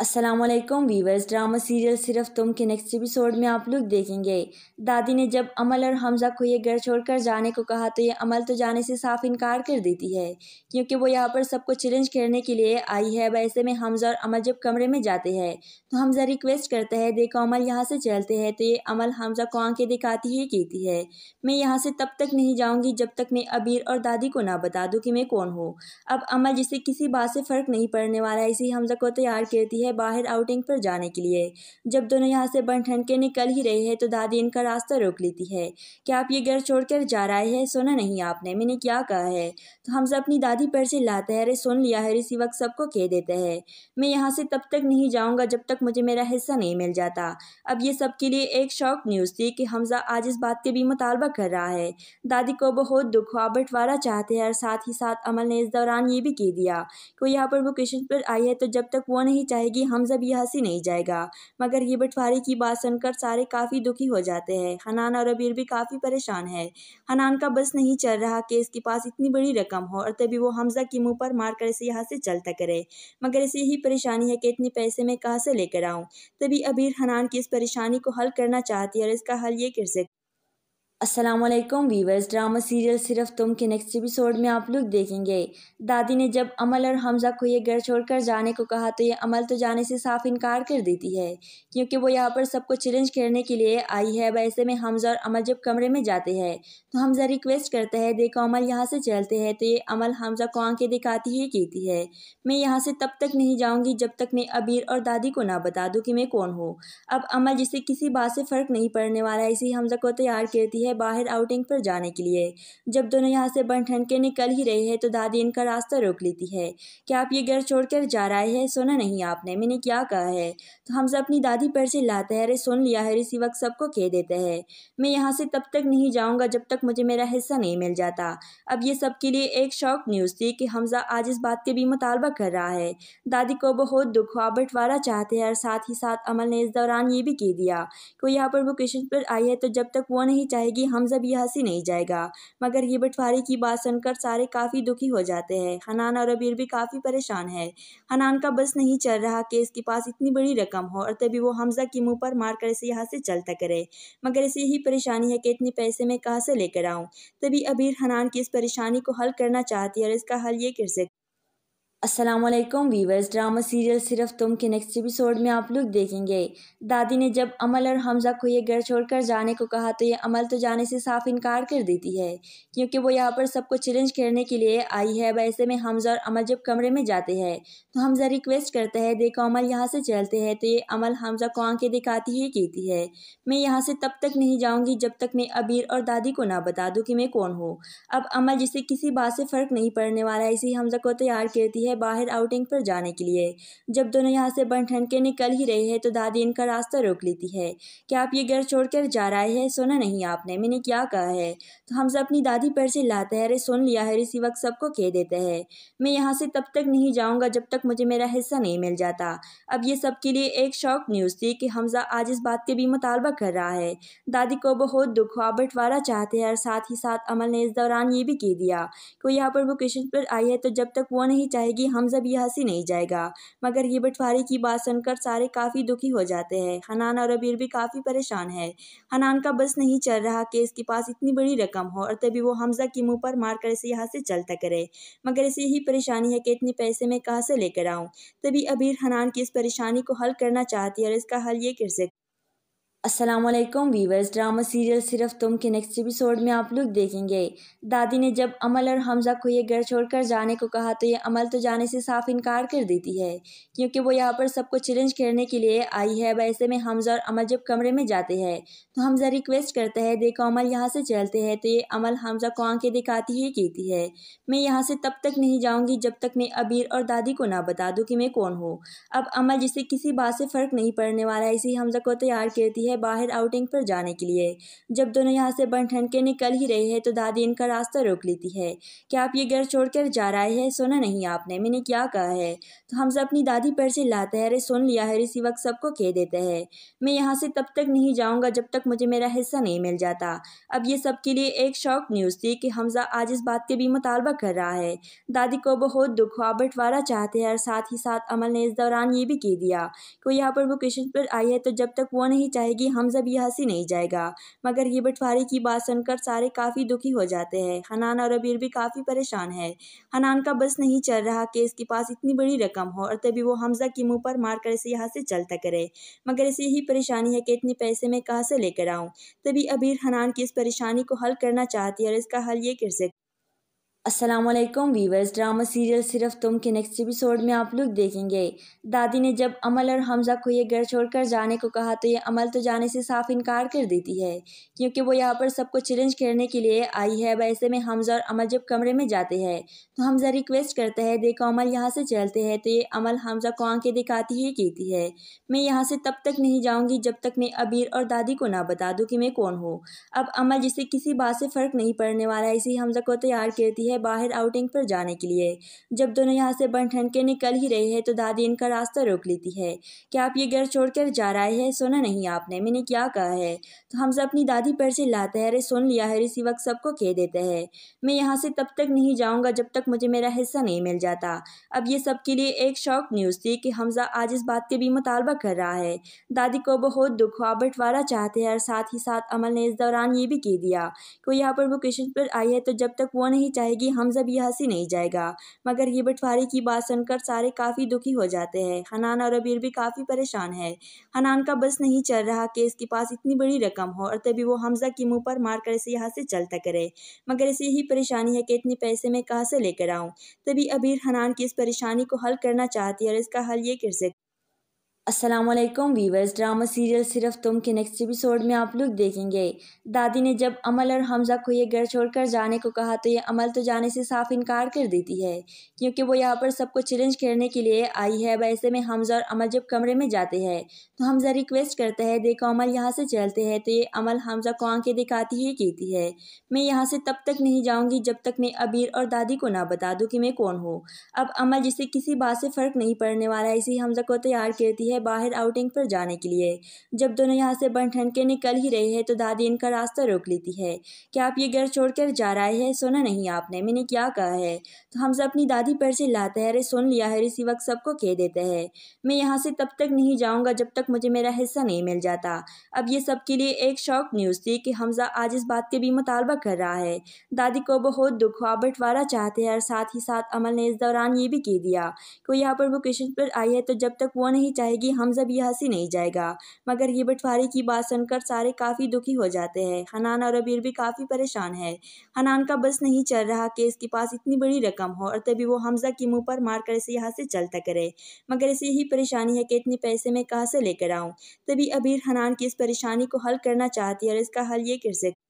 असलम वीवर्स ड्रामा सीरियल सिर्फ़ तुम के नेक्स्ट एपिसोड में आप लोग देखेंगे। दादी ने जब अमल और हमजा को ये घर छोड़कर जाने को कहा तो ये अमल तो जाने से साफ़ इनकार कर देती है, क्योंकि वो यहाँ पर सबको चैलेंज करने के लिए आई है। वैसे में हमजा और अमल जब कमरे में जाते हैं तो हमजा रिक्वेस्ट करता है, देखो अमल यहाँ से चलते हैं तो ये अमल हमजा को आँखें दिखाती ही कहती है, मैं यहाँ से तब तक नहीं जाऊँगी जब तक मैं अबीर और दादी को ना बता दूँ कि मैं कौन हूँ। अब अमल जिसे किसी बात से फ़र्क नहीं पड़ने वाला है, इसी हमजा को तैयार करती है है बाहर आउटिंग पर जाने के लिए। जब दोनों यहाँ से बन ठन के निकल ही रहे हैं तो दादी इनका रास्ता रोक लेती है। क्या आप ये घर छोड़कर जा रहे हैं? सुना नहीं आपने, मैंने क्या कहा है? तो हम सब अपनी दादी पर से लाते हैं, अरे सुन लिया है, इसी वक्त सबको कह देते हैं। मैं यहाँ से तब तक नहीं जाऊँगा जब तक मुझे मेरा हिस्सा नहीं मिल जाता। अब ये सबके लिए एक शौक न्यूज़ थी कि हमजा आज इस बात के भी मुतालबा कर रहा है। दादी को बहुत दुख हुआ, बंटवारा चाहते हैं और साथ ही साथ अमल ने इस दौरान ये भी कह दिया कि यहाँ पर वो किशन पर आई है तो जब तक वो नहीं चाहेगी कि हमजा भी हँसी नहीं जाएगा। मगर ये बंटवारे की बात सुनकर सारे काफ़ी दुखी हो जाते हैं। हनान और अबीर भी काफ़ी परेशान है। हनान का बस नहीं चल रहा कि इसके पास इतनी बड़ी रकम हो और तभी वो हमजा के मुँह पर मार कर इसे यहाँ से चलता करे। मगर इसे यही परेशानी है कि इतने पैसे मैं कहाँ से लेकर आऊँ? तभी अबीर हनान की इस परेशानी को हल करना चाहती है और इसका हल ये कर सकती असलम वीवर्स ड्रामा सीरियल सिर्फ़ तुम के नेक्स्ट एपिसोड में आप लोग देखेंगे दादी ने जब अमल और हमजा को ये घर छोड़कर जाने को कहा तो ये अमल तो जाने से साफ़ इनकार कर देती है क्योंकि वो यहाँ पर सबको चैलेंज करने के लिए आई है वैसे में हमजा और अमल जब कमरे में जाते हैं तो हमजा रिक्वेस्ट करता है देखो अमल यहाँ से चलते हैं तो ये अमल हमजा को आँखें दिखाती ही कहती है मैं यहाँ से तब तक नहीं जाऊँगी जब तक मैं अबीर और दादी को ना बता दूँ कि मैं कौन हूँ अब अमल जिसे किसी बात से फ़र्क नहीं पड़ने वाला है इसी हमजा को तैयार करती है है बाहर आउटिंग पर जाने के लिए। जब दोनों यहाँ से बन ठन के निकल ही रहे हैं तो दादी इनका रास्ता रोक लेती है। क्या आप ये घर छोड़कर जा रहे हैं? सुना नहीं आपने, मैंने क्या कहा है? तो हम सब अपनी दादी पर से लाते हैं, अरे सुन लिया है, इसी वक्त सबको कह देते हैं। मैं यहाँ से तब तक नहीं जाऊँगा जब तक मुझे मेरा हिस्सा नहीं मिल जाता। अब ये सबके लिए एक शौक न्यूज़ थी कि हमजा आज इस बात के भी मुतालबा कर रहा है। दादी को बहुत दुख हुआ, बंटवारा चाहते हैं और साथ ही साथ अमल ने इस दौरान ये भी कह दिया कि यहाँ पर वो किशन पर आई है तो जब तक वो नहीं चाहेगी कि हमजा भी हँसी नहीं जाएगा। मगर ये बंटवारे की बात सुनकर सारे काफ़ी दुखी हो जाते हैं। हनान और अबीर भी काफ़ी परेशान है। हनान का बस नहीं चल रहा कि इसके पास इतनी बड़ी रकम हो और तभी वो हमजा के मुँह पर मार कर इसे यहाँ से चलता करे। मगर इसे यही परेशानी है कि इतने पैसे मैं कहाँ से लेकर आऊँ? तभी अबीर हनान की इस परेशानी को हल करना चाहती है और इसका हल ये कर सकती असलम वीवर्स ड्रामा सीरियल सिर्फ़ तुम के नेक्स्ट एपिसोड में आप लोग देखेंगे। दादी ने जब अमल और हमजा को ये घर छोड़कर जाने को कहा तो ये अमल तो जाने से साफ़ इनकार कर देती है, क्योंकि वो यहाँ पर सबको चैलेंज करने के लिए आई है। वैसे में हमजा और अमल जब कमरे में जाते हैं तो हमजा रिक्वेस्ट करता है, देखो अमल यहाँ से चलते हैं। तो ये अमल हमजा को आँखें दिखाती ही कहती है, मैं यहाँ से तब तक नहीं जाऊँगी जब तक मैं अबीर और दादी को ना बता दूँ कि मैं कौन हूँ। अब अमल जिसे किसी बात से फ़र्क नहीं पड़ने वाला है, इसी हमजा को तैयार करती है। बाहर आउटिंग पर जाने के लिए। जब दोनों यहाँ से बन ठन के निकल ही रहे हैं तो दादी इनका रास्ता रोक लेती है। क्या आप ये घर छोड़कर जा रहे हैं? सुना नहीं आपने, मैंने क्या कहा है? तो हम सब अपनी दादी पर से लाते हैं, अरे सुन लिया है, इसी वक्त सबको कह देते हैं। मैं यहाँ से तब तक नहीं जाऊँगा जब तक मुझे मेरा हिस्सा नहीं मिल जाता। अब ये सबके लिए एक शौक न्यूज़ थी कि हमजा आज इस बात के भी मुतालबा कर रहा है। दादी को बहुत दुख हुआ, बंटवारा चाहते हैं और साथ ही साथ अमल ने इस दौरान ये भी कह दिया कि यहाँ पर वो किशन पर आई है तो जब तक वो नहीं चाहेगी हमजा भी हँसी नहीं जाएगा। मगर ये बंटवारे की बात सुनकर सारे काफ़ी दुखी हो जाते हैं। हनान और अबीर भी काफ़ी परेशान है। हनान का बस नहीं चल रहा कि इसके पास इतनी बड़ी रकम हो और तभी वो हमजा के मुँह पर मार कर इसे यहाँ से चलता करे। मगर इसे यही परेशानी है कि इतने पैसे मैं कहाँ से लेकर आऊँ? तभी अबीर हनान की इस परेशानी को हल करना चाहती है और इसका हल ये कर सकती असलम वीवर्स ड्रामा सीरियल सिर्फ़ तुम के नेक्स्ट एपिसोड में आप लोग देखेंगे। दादी ने जब अमल और हमजा को ये घर छोड़कर जाने को कहा तो ये अमल तो जाने से साफ़ इनकार कर देती है, क्योंकि वो यहाँ पर सबको चैलेंज करने के लिए आई है। वैसे में हमजा और अमल जब कमरे में जाते हैं तो हमजा रिक्वेस्ट करता है, देखो अमल यहाँ से चलते हैं। तो ये अमल हमजा को आँखें दिखाती ही कहती है, मैं यहाँ से तब तक नहीं जाऊँगी जब तक मैं अबीर और दादी को ना बता दूँ कि मैं कौन हूँ। अब अमल जिसे किसी बात से फ़र्क नहीं पड़ने वाला है, इसी हमजा को तैयार करती है है बाहर आउटिंग पर जाने के लिए। जब दोनों यहाँ से बन ठन के निकल ही रहे हैं तो दादी इनका रास्ता रोक लेती है। क्या आप ये घर छोड़कर जा रहे हैं? सुना नहीं आपने, मैंने क्या कहा है? तो हमसे अपनी दादी पर से लाते हैं, अरे सुन लिया है, इसी वक्त सबको कह देते हैं। मैं यहाँ से तब तक नहीं जाऊँगा जब तक मुझे मेरा हिस्सा नहीं मिल जाता। अब ये सबके लिए एक शौक न्यूज़ थी कि हमजा आज इस बात के भी मुतालबा कर रहा है। दादी को बहुत दुख हुआ, बंटवारा चाहते हैं और साथ ही साथ अमल ने इस दौरान ये भी कह दिया कि यहाँ पर वो किशन पर आई है तो जब तक वो नहीं चाहेगी हमजा भी यहाँ से नहीं जाएगा। मगर ये बंटवारे की बात सुनकर सारे काफ़ी दुखी हो जाते हैं। हनान और अबीर भी काफ़ी परेशान है। हनान का बस नहीं चल रहा कि इसके पास इतनी बड़ी रकम हो और तभी वो हमजा के मुँह पर मार कर इसे यहाँ से चलता करे। मगर इसे यही परेशानी है कि इतने पैसे मैं कहाँ से लेकर आऊँ? तभी अबीर हनान की इस परेशानी को हल करना चाहती है और इसका हल ये कर सकती असलम वीवर्स ड्रामा सीरियल सिर्फ़ तुम के नेक्स्ट एपिसोड में आप लोग देखेंगे दादी ने जब अमल और हमजा को ये घर छोड़कर जाने को कहा तो ये अमल तो जाने से साफ़ इनकार कर देती है क्योंकि वो यहाँ पर सबको चैलेंज करने के लिए आई है वैसे में हमजा और अमल जब कमरे में जाते हैं तो हमजा रिक्वेस्ट करता है देखो अमल यहाँ से चलते हैं तो ये अमल हमजा को आँखें दिखाती ही कहती है मैं यहाँ से तब तक नहीं जाऊँगी जब तक मैं अबीर और दादी को ना बता दूँ कि मैं कौन हूँ अब अमल जिसे किसी बात से फ़र्क नहीं पड़ने वाला है इसी हमजा को तैयार करती है है बाहर आउटिंग पर जाने के लिए। जब दोनों यहाँ से बन ठन के निकल ही रहे हैं तो दादी इनका रास्ता रोक लेती है। क्या आप ये घर छोड़कर जा रहे हैं? सुना नहीं आपने, मैंने क्या कहा है? तो हमसे अपनी दादी पर से लाते हैं अरे सुन लिया है इसी वक्त सबको कह देते हैं, मैं यहाँ से तब तक नहीं जाऊँगा जब तक मुझे मेरा हिस्सा नहीं मिल जाता। अब ये सबके लिए एक शौक न्यूज़ थी कि हमजा आज इस बात के भी मुतालबा कर रहा है। दादी को बहुत दुख हुआ, बंटवारा चाहते हैं और साथ ही साथ अमल ने इस दौरान ये भी कह दिया कि यहाँ पर वो किशन पर आई है तो जब तक वो नहीं चाहेगी कि हमजा भी यहाँ से नहीं जाएगा। मगर ये बंटवारे की बात सुनकर सारे काफ़ी दुखी हो जाते हैं। हनान और अबीर भी काफ़ी परेशान है। हनान का बस नहीं चल रहा कि इसके पास इतनी बड़ी रकम हो और तभी वो हमजा के मुँह पर मार कर इसे यहाँ से चलता करे। मगर इसे यही परेशानी है कि इतने पैसे मैं कहाँ से लेकर आऊँ? तभी अबीर हनान की इस परेशानी को हल करना चाहती है और इसका हल ये कर सकती असलम वीवर्स ड्रामा सीरियल सिर्फ़ तुम के नेक्स्ट एपिसोड में आप लोग देखेंगे। दादी ने जब अमल और हमजा को ये घर छोड़कर जाने को कहा तो ये अमल तो जाने से साफ़ इनकार कर देती है, क्योंकि वो यहाँ पर सबको चैलेंज करने के लिए आई है। वैसे में हमजा और अमल जब कमरे में जाते हैं तो हमजा रिक्वेस्ट करता है, देखो अमल यहाँ से चलते हैं। तो ये अमल हमजा को आँखें दिखाती ही कहती है, मैं यहाँ से तब तक नहीं जाऊँगी जब तक मैं अबीर और दादी को ना बता दूँ कि मैं कौन हूँ। अब अमल जिसे किसी बात से फ़र्क नहीं पड़ने वाला है, इसी हमजा को तैयार करती है। है बाहर आउटिंग पर जाने के लिए। जब दोनों यहाँ से बन ठन के निकल ही रहे हैं तो दादी इनका रास्ता रोक लेती है। क्या आप ये घर छोड़कर जा रहे हैं? सुना नहीं आपने, मैंने क्या कहा है? तो हमसे अपनी दादी पर से लाते हैं, अरे सुन लिया है, इसी वक्त सबको कह देते हैं। मैं यहाँ से तब तक नहीं जाऊँगा जब तक मुझे मेरा हिस्सा नहीं मिल जाता। अब ये सबके लिए एक शौक न्यूज़ थी कि हमजा आज इस बात के भी मुतालबा कर रहा है। दादी को बहुत दुख हुआ, बंटवारा चाहते हैं और साथ ही साथ अमल ने इस दौरान ये भी कह दिया कि यहाँ पर वो किशन पर आई है तो जब तक वो नहीं चाहेगी कि हमजा भी यहाँ से नहीं जाएगा। मगर ये बंटवारे की बात सुनकर सारे काफ़ी दुखी हो जाते हैं। हनान और अबीर भी काफ़ी परेशान है। हनान का बस नहीं चल रहा कि इसके पास इतनी बड़ी रकम हो और तभी वो हमजा के मुँह पर मार कर इसे यहाँ से चलता करे। मगर इसे यही परेशानी है कि इतने पैसे मैं कहाँ से लेकर आऊँ? तभी अबीर हनान की इस परेशानी को हल करना चाहती है और इसका हल ये कर सकती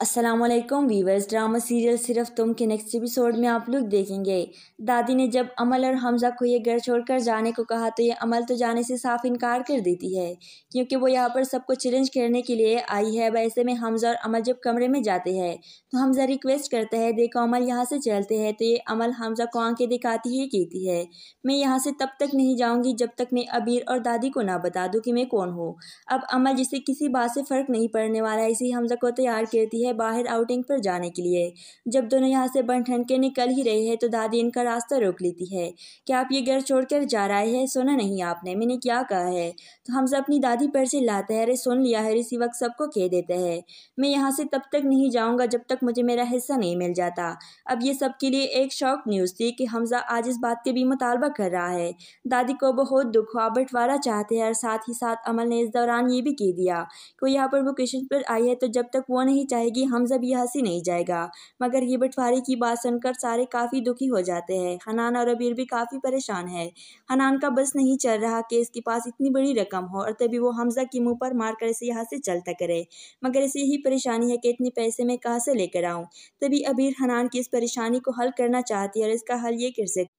असलम वीवर्स ड्रामा सीरियल सिर्फ़ तुम के नेक्स्ट एपिसोड में आप लोग देखेंगे। दादी ने जब अमल और हमजा को ये घर छोड़कर जाने को कहा तो ये अमल तो जाने से साफ़ इनकार कर देती है, क्योंकि वो यहाँ पर सबको चैलेंज करने के लिए आई है। वैसे में हमजा और अमल जब कमरे में जाते हैं तो हमजा रिक्वेस्ट करता है, देखो अमल यहाँ से चलते हैं तो ये अमल हमजा को आँखें दिखाती ही कहती है। मैं यहाँ से तब तक नहीं जाऊँगी जब तक मैं अबीर और दादी को ना बता दूँ कि मैं कौन हूँ। अब अमल जिसे किसी बात से फ़र्क नहीं पड़ने वाला है, इसी हमजा को तैयार करती है। है बाहर आउटिंग पर जाने के लिए। जब दोनों यहाँ से बन ठन के निकल ही रहे हैं तो दादी इनका रास्ता रोक लेती है। क्या आप ये घर छोड़कर जा रहे हैं? सुना नहीं आपने। मैंने क्या कहा है? तो हमसे अपनी दादी पर से लाते हैं अरे सुन लिया है इसी वक्त सबको कह देते हैं, मैं यहाँ से तब तक नहीं जाऊँगा जब तक मुझे मेरा हिस्सा नहीं मिल जाता। अब ये सबके लिए एक शौक न्यूज़ थी कि हमजा आज इस बात के भी मुतालबा कर रहा है। दादी को बहुत दुख हुआ, बंटवारा चाहते हैं और साथ ही साथ अमल ने इस दौरान ये भी कह दिया कि यहाँ पर वो किशन पर आई है तो जब तक वो नहीं चाहेगी कि हमजा भी यहाँ से नहीं जाएगा। मगर ये बंटवारे की बात सुनकर सारे काफ़ी दुखी हो जाते हैं। हनान और अबीर भी काफ़ी परेशान है। हनान का बस नहीं चल रहा कि इसके पास इतनी बड़ी रकम हो और तभी वो हमजा के मुँह पर मार कर इसे यहाँ से चलता करे। मगर इसे यही परेशानी है कि इतने पैसे मैं कहाँ से लेकर आऊँ? तभी अबीर हनान की इस परेशानी को हल करना चाहती है और इसका हल ये कर सकती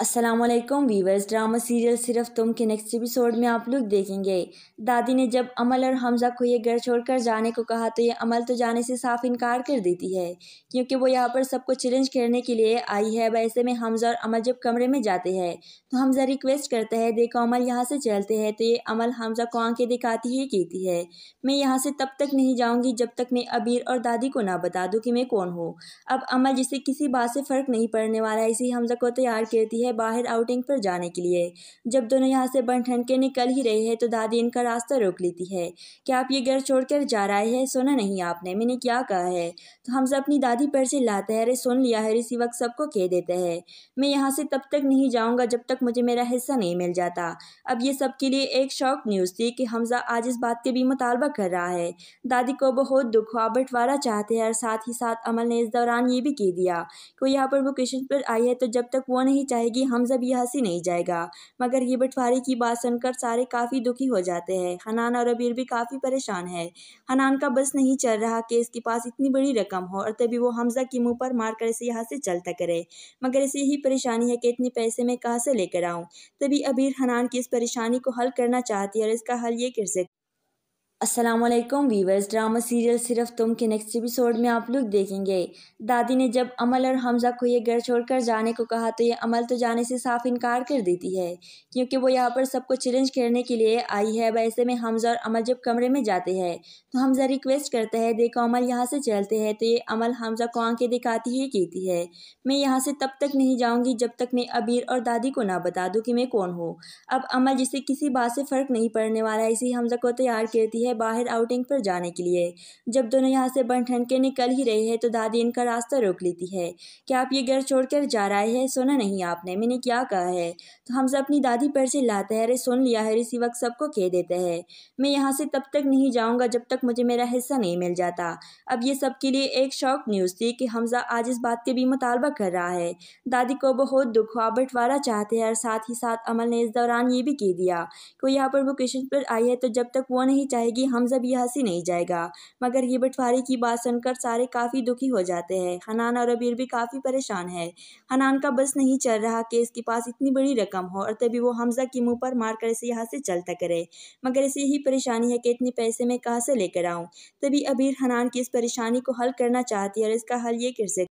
असलम वीवर्स ड्रामा सीरियल सिर्फ़ तुम के नेक्स्ट एपिसोड में आप लोग देखेंगे। दादी ने जब अमल और हमजा को ये घर छोड़कर जाने को कहा तो ये अमल तो जाने से साफ़ इनकार कर देती है, क्योंकि वो यहाँ पर सबको चैलेंज करने के लिए आई है। वैसे में हमजा और अमल जब कमरे में जाते हैं तो हमजा रिक्वेस्ट करता है, देखो अमल यहाँ से चलते हैं तो ये अमल हमजा को आँखें दिखाती ही कहती है, मैं यहाँ से तब तक नहीं जाऊँगी जब तक मैं अबीर और दादी को ना बता दूँ कि मैं कौन हूँ। अब अमल जिसे किसी बात से फ़र्क नहीं पड़ने वाला है, इसी हमजा को तैयार करती है। है बाहर आउटिंग पर जाने के लिए। जब दोनों यहाँ से बन ठन के निकल ही रहे हैं तो दादी इनका रास्ता रोक लेती है। क्या आप ये घर छोड़कर जा रहे हैं? सुना नहीं आपने, मैंने क्या कहा है? तो हम सब अपनी दादी पर से लाते हैं, अरे सुन लिया है, इसी वक्त सबको कह देते हैं। मैं यहाँ से तब तक नहीं जाऊँगा जब तक मुझे मेरा हिस्सा नहीं मिल जाता। अब ये सबके लिए एक शौक न्यूज़ थी कि हमजा आज इस बात के भी मुतालबा कर रहा है। दादी को बहुत दुख हुआ, बंटवारा चाहते हैं और साथ ही साथ अमल ने इस दौरान ये भी कह दिया कि यहाँ पर वोकेशन पर आई है तो जब तक वो नहीं चाहेगी कि हमजा भी हँसी नहीं जाएगा। मगर ये बंटवारे की बात सुनकर सारे काफ़ी दुखी हो जाते हैं। हनान और अबीर भी काफ़ी परेशान है। हनान का बस नहीं चल रहा कि इसके पास इतनी बड़ी रकम हो और तभी वो हमजा के मुँह पर मार कर इसे यहाँ से चलता करे। मगर इसे यही परेशानी है कि इतने पैसे मैं कहाँ से लेकर आऊँ? तभी अबीर हनान की इस परेशानी को हल करना चाहती है और इसका हल ये कर सकती असलम वीवर्स ड्रामा सीरियल सिर्फ़ तुम के नेक्स्ट एपिसोड में आप लोग देखेंगे। दादी ने जब अमल और हमजा को ये घर छोड़कर जाने को कहा तो ये अमल तो जाने से साफ़ इनकार कर देती है, क्योंकि वो यहाँ पर सबको चैलेंज करने के लिए आई है। वैसे में हमजा और अमल जब कमरे में जाते हैं तो हमजा रिक्वेस्ट करता है, देखो अमल यहाँ से चलते हैं तो ये अमल हमजा को आँखें दिखाती ही, कहती है, मैं यहाँ से तब तक नहीं जाऊँगी जब तक मैं अबीर और दादी को ना बता दूँ कि मैं कौन हूँ। अब अमल जिसे किसी बात से फ़र्क नहीं पड़ने वाला है, इसी हमजा को तैयार करती है है बाहर आउटिंग पर जाने के लिए। जब दोनों यहाँ से बन ठन के निकल ही रहे हैं तो दादी इनका रास्ता रोक लेती है। क्या आप ये घर छोड़कर जा रहे हैं? सुना नहीं आपने, मैंने क्या कहा है? तो हम सब अपनी दादी पर से लाते हैं, अरे सुन लिया है, इसी वक्त सबको कह देते हैं। मैं यहाँ से तब तक नहीं जाऊँगा जब तक मुझे मेरा हिस्सा नहीं मिल जाता। अब ये सबके लिए एक शौक न्यूज़ थी कि हमजा आज इस बात के भी मुतालबा कर रहा है। दादी को बहुत दुख हुआ, बंटवारा चाहते हैं और साथ ही साथ अमल ने इस दौरान ये भी कह दिया कि यहाँ पर वो किशन पर आई है तो जब तक वो नहीं चाहेगी कि हमजा भी हँसी नहीं जाएगा। मगर ये बंटवारे की बात सुनकर सारे काफ़ी दुखी हो जाते हैं। हनान और अबीर भी काफ़ी परेशान है। हनान का बस नहीं चल रहा कि इसके पास इतनी बड़ी रकम हो और तभी वो हमजा के मुँह पर मार कर इसे यहाँ से चलता करे। मगर इसे यही परेशानी है कि इतने पैसे मैं कहाँ से लेकर आऊँ? तभी अबीर हनान की इस परेशानी को हल करना चाहती है और इसका हल ये कर सकती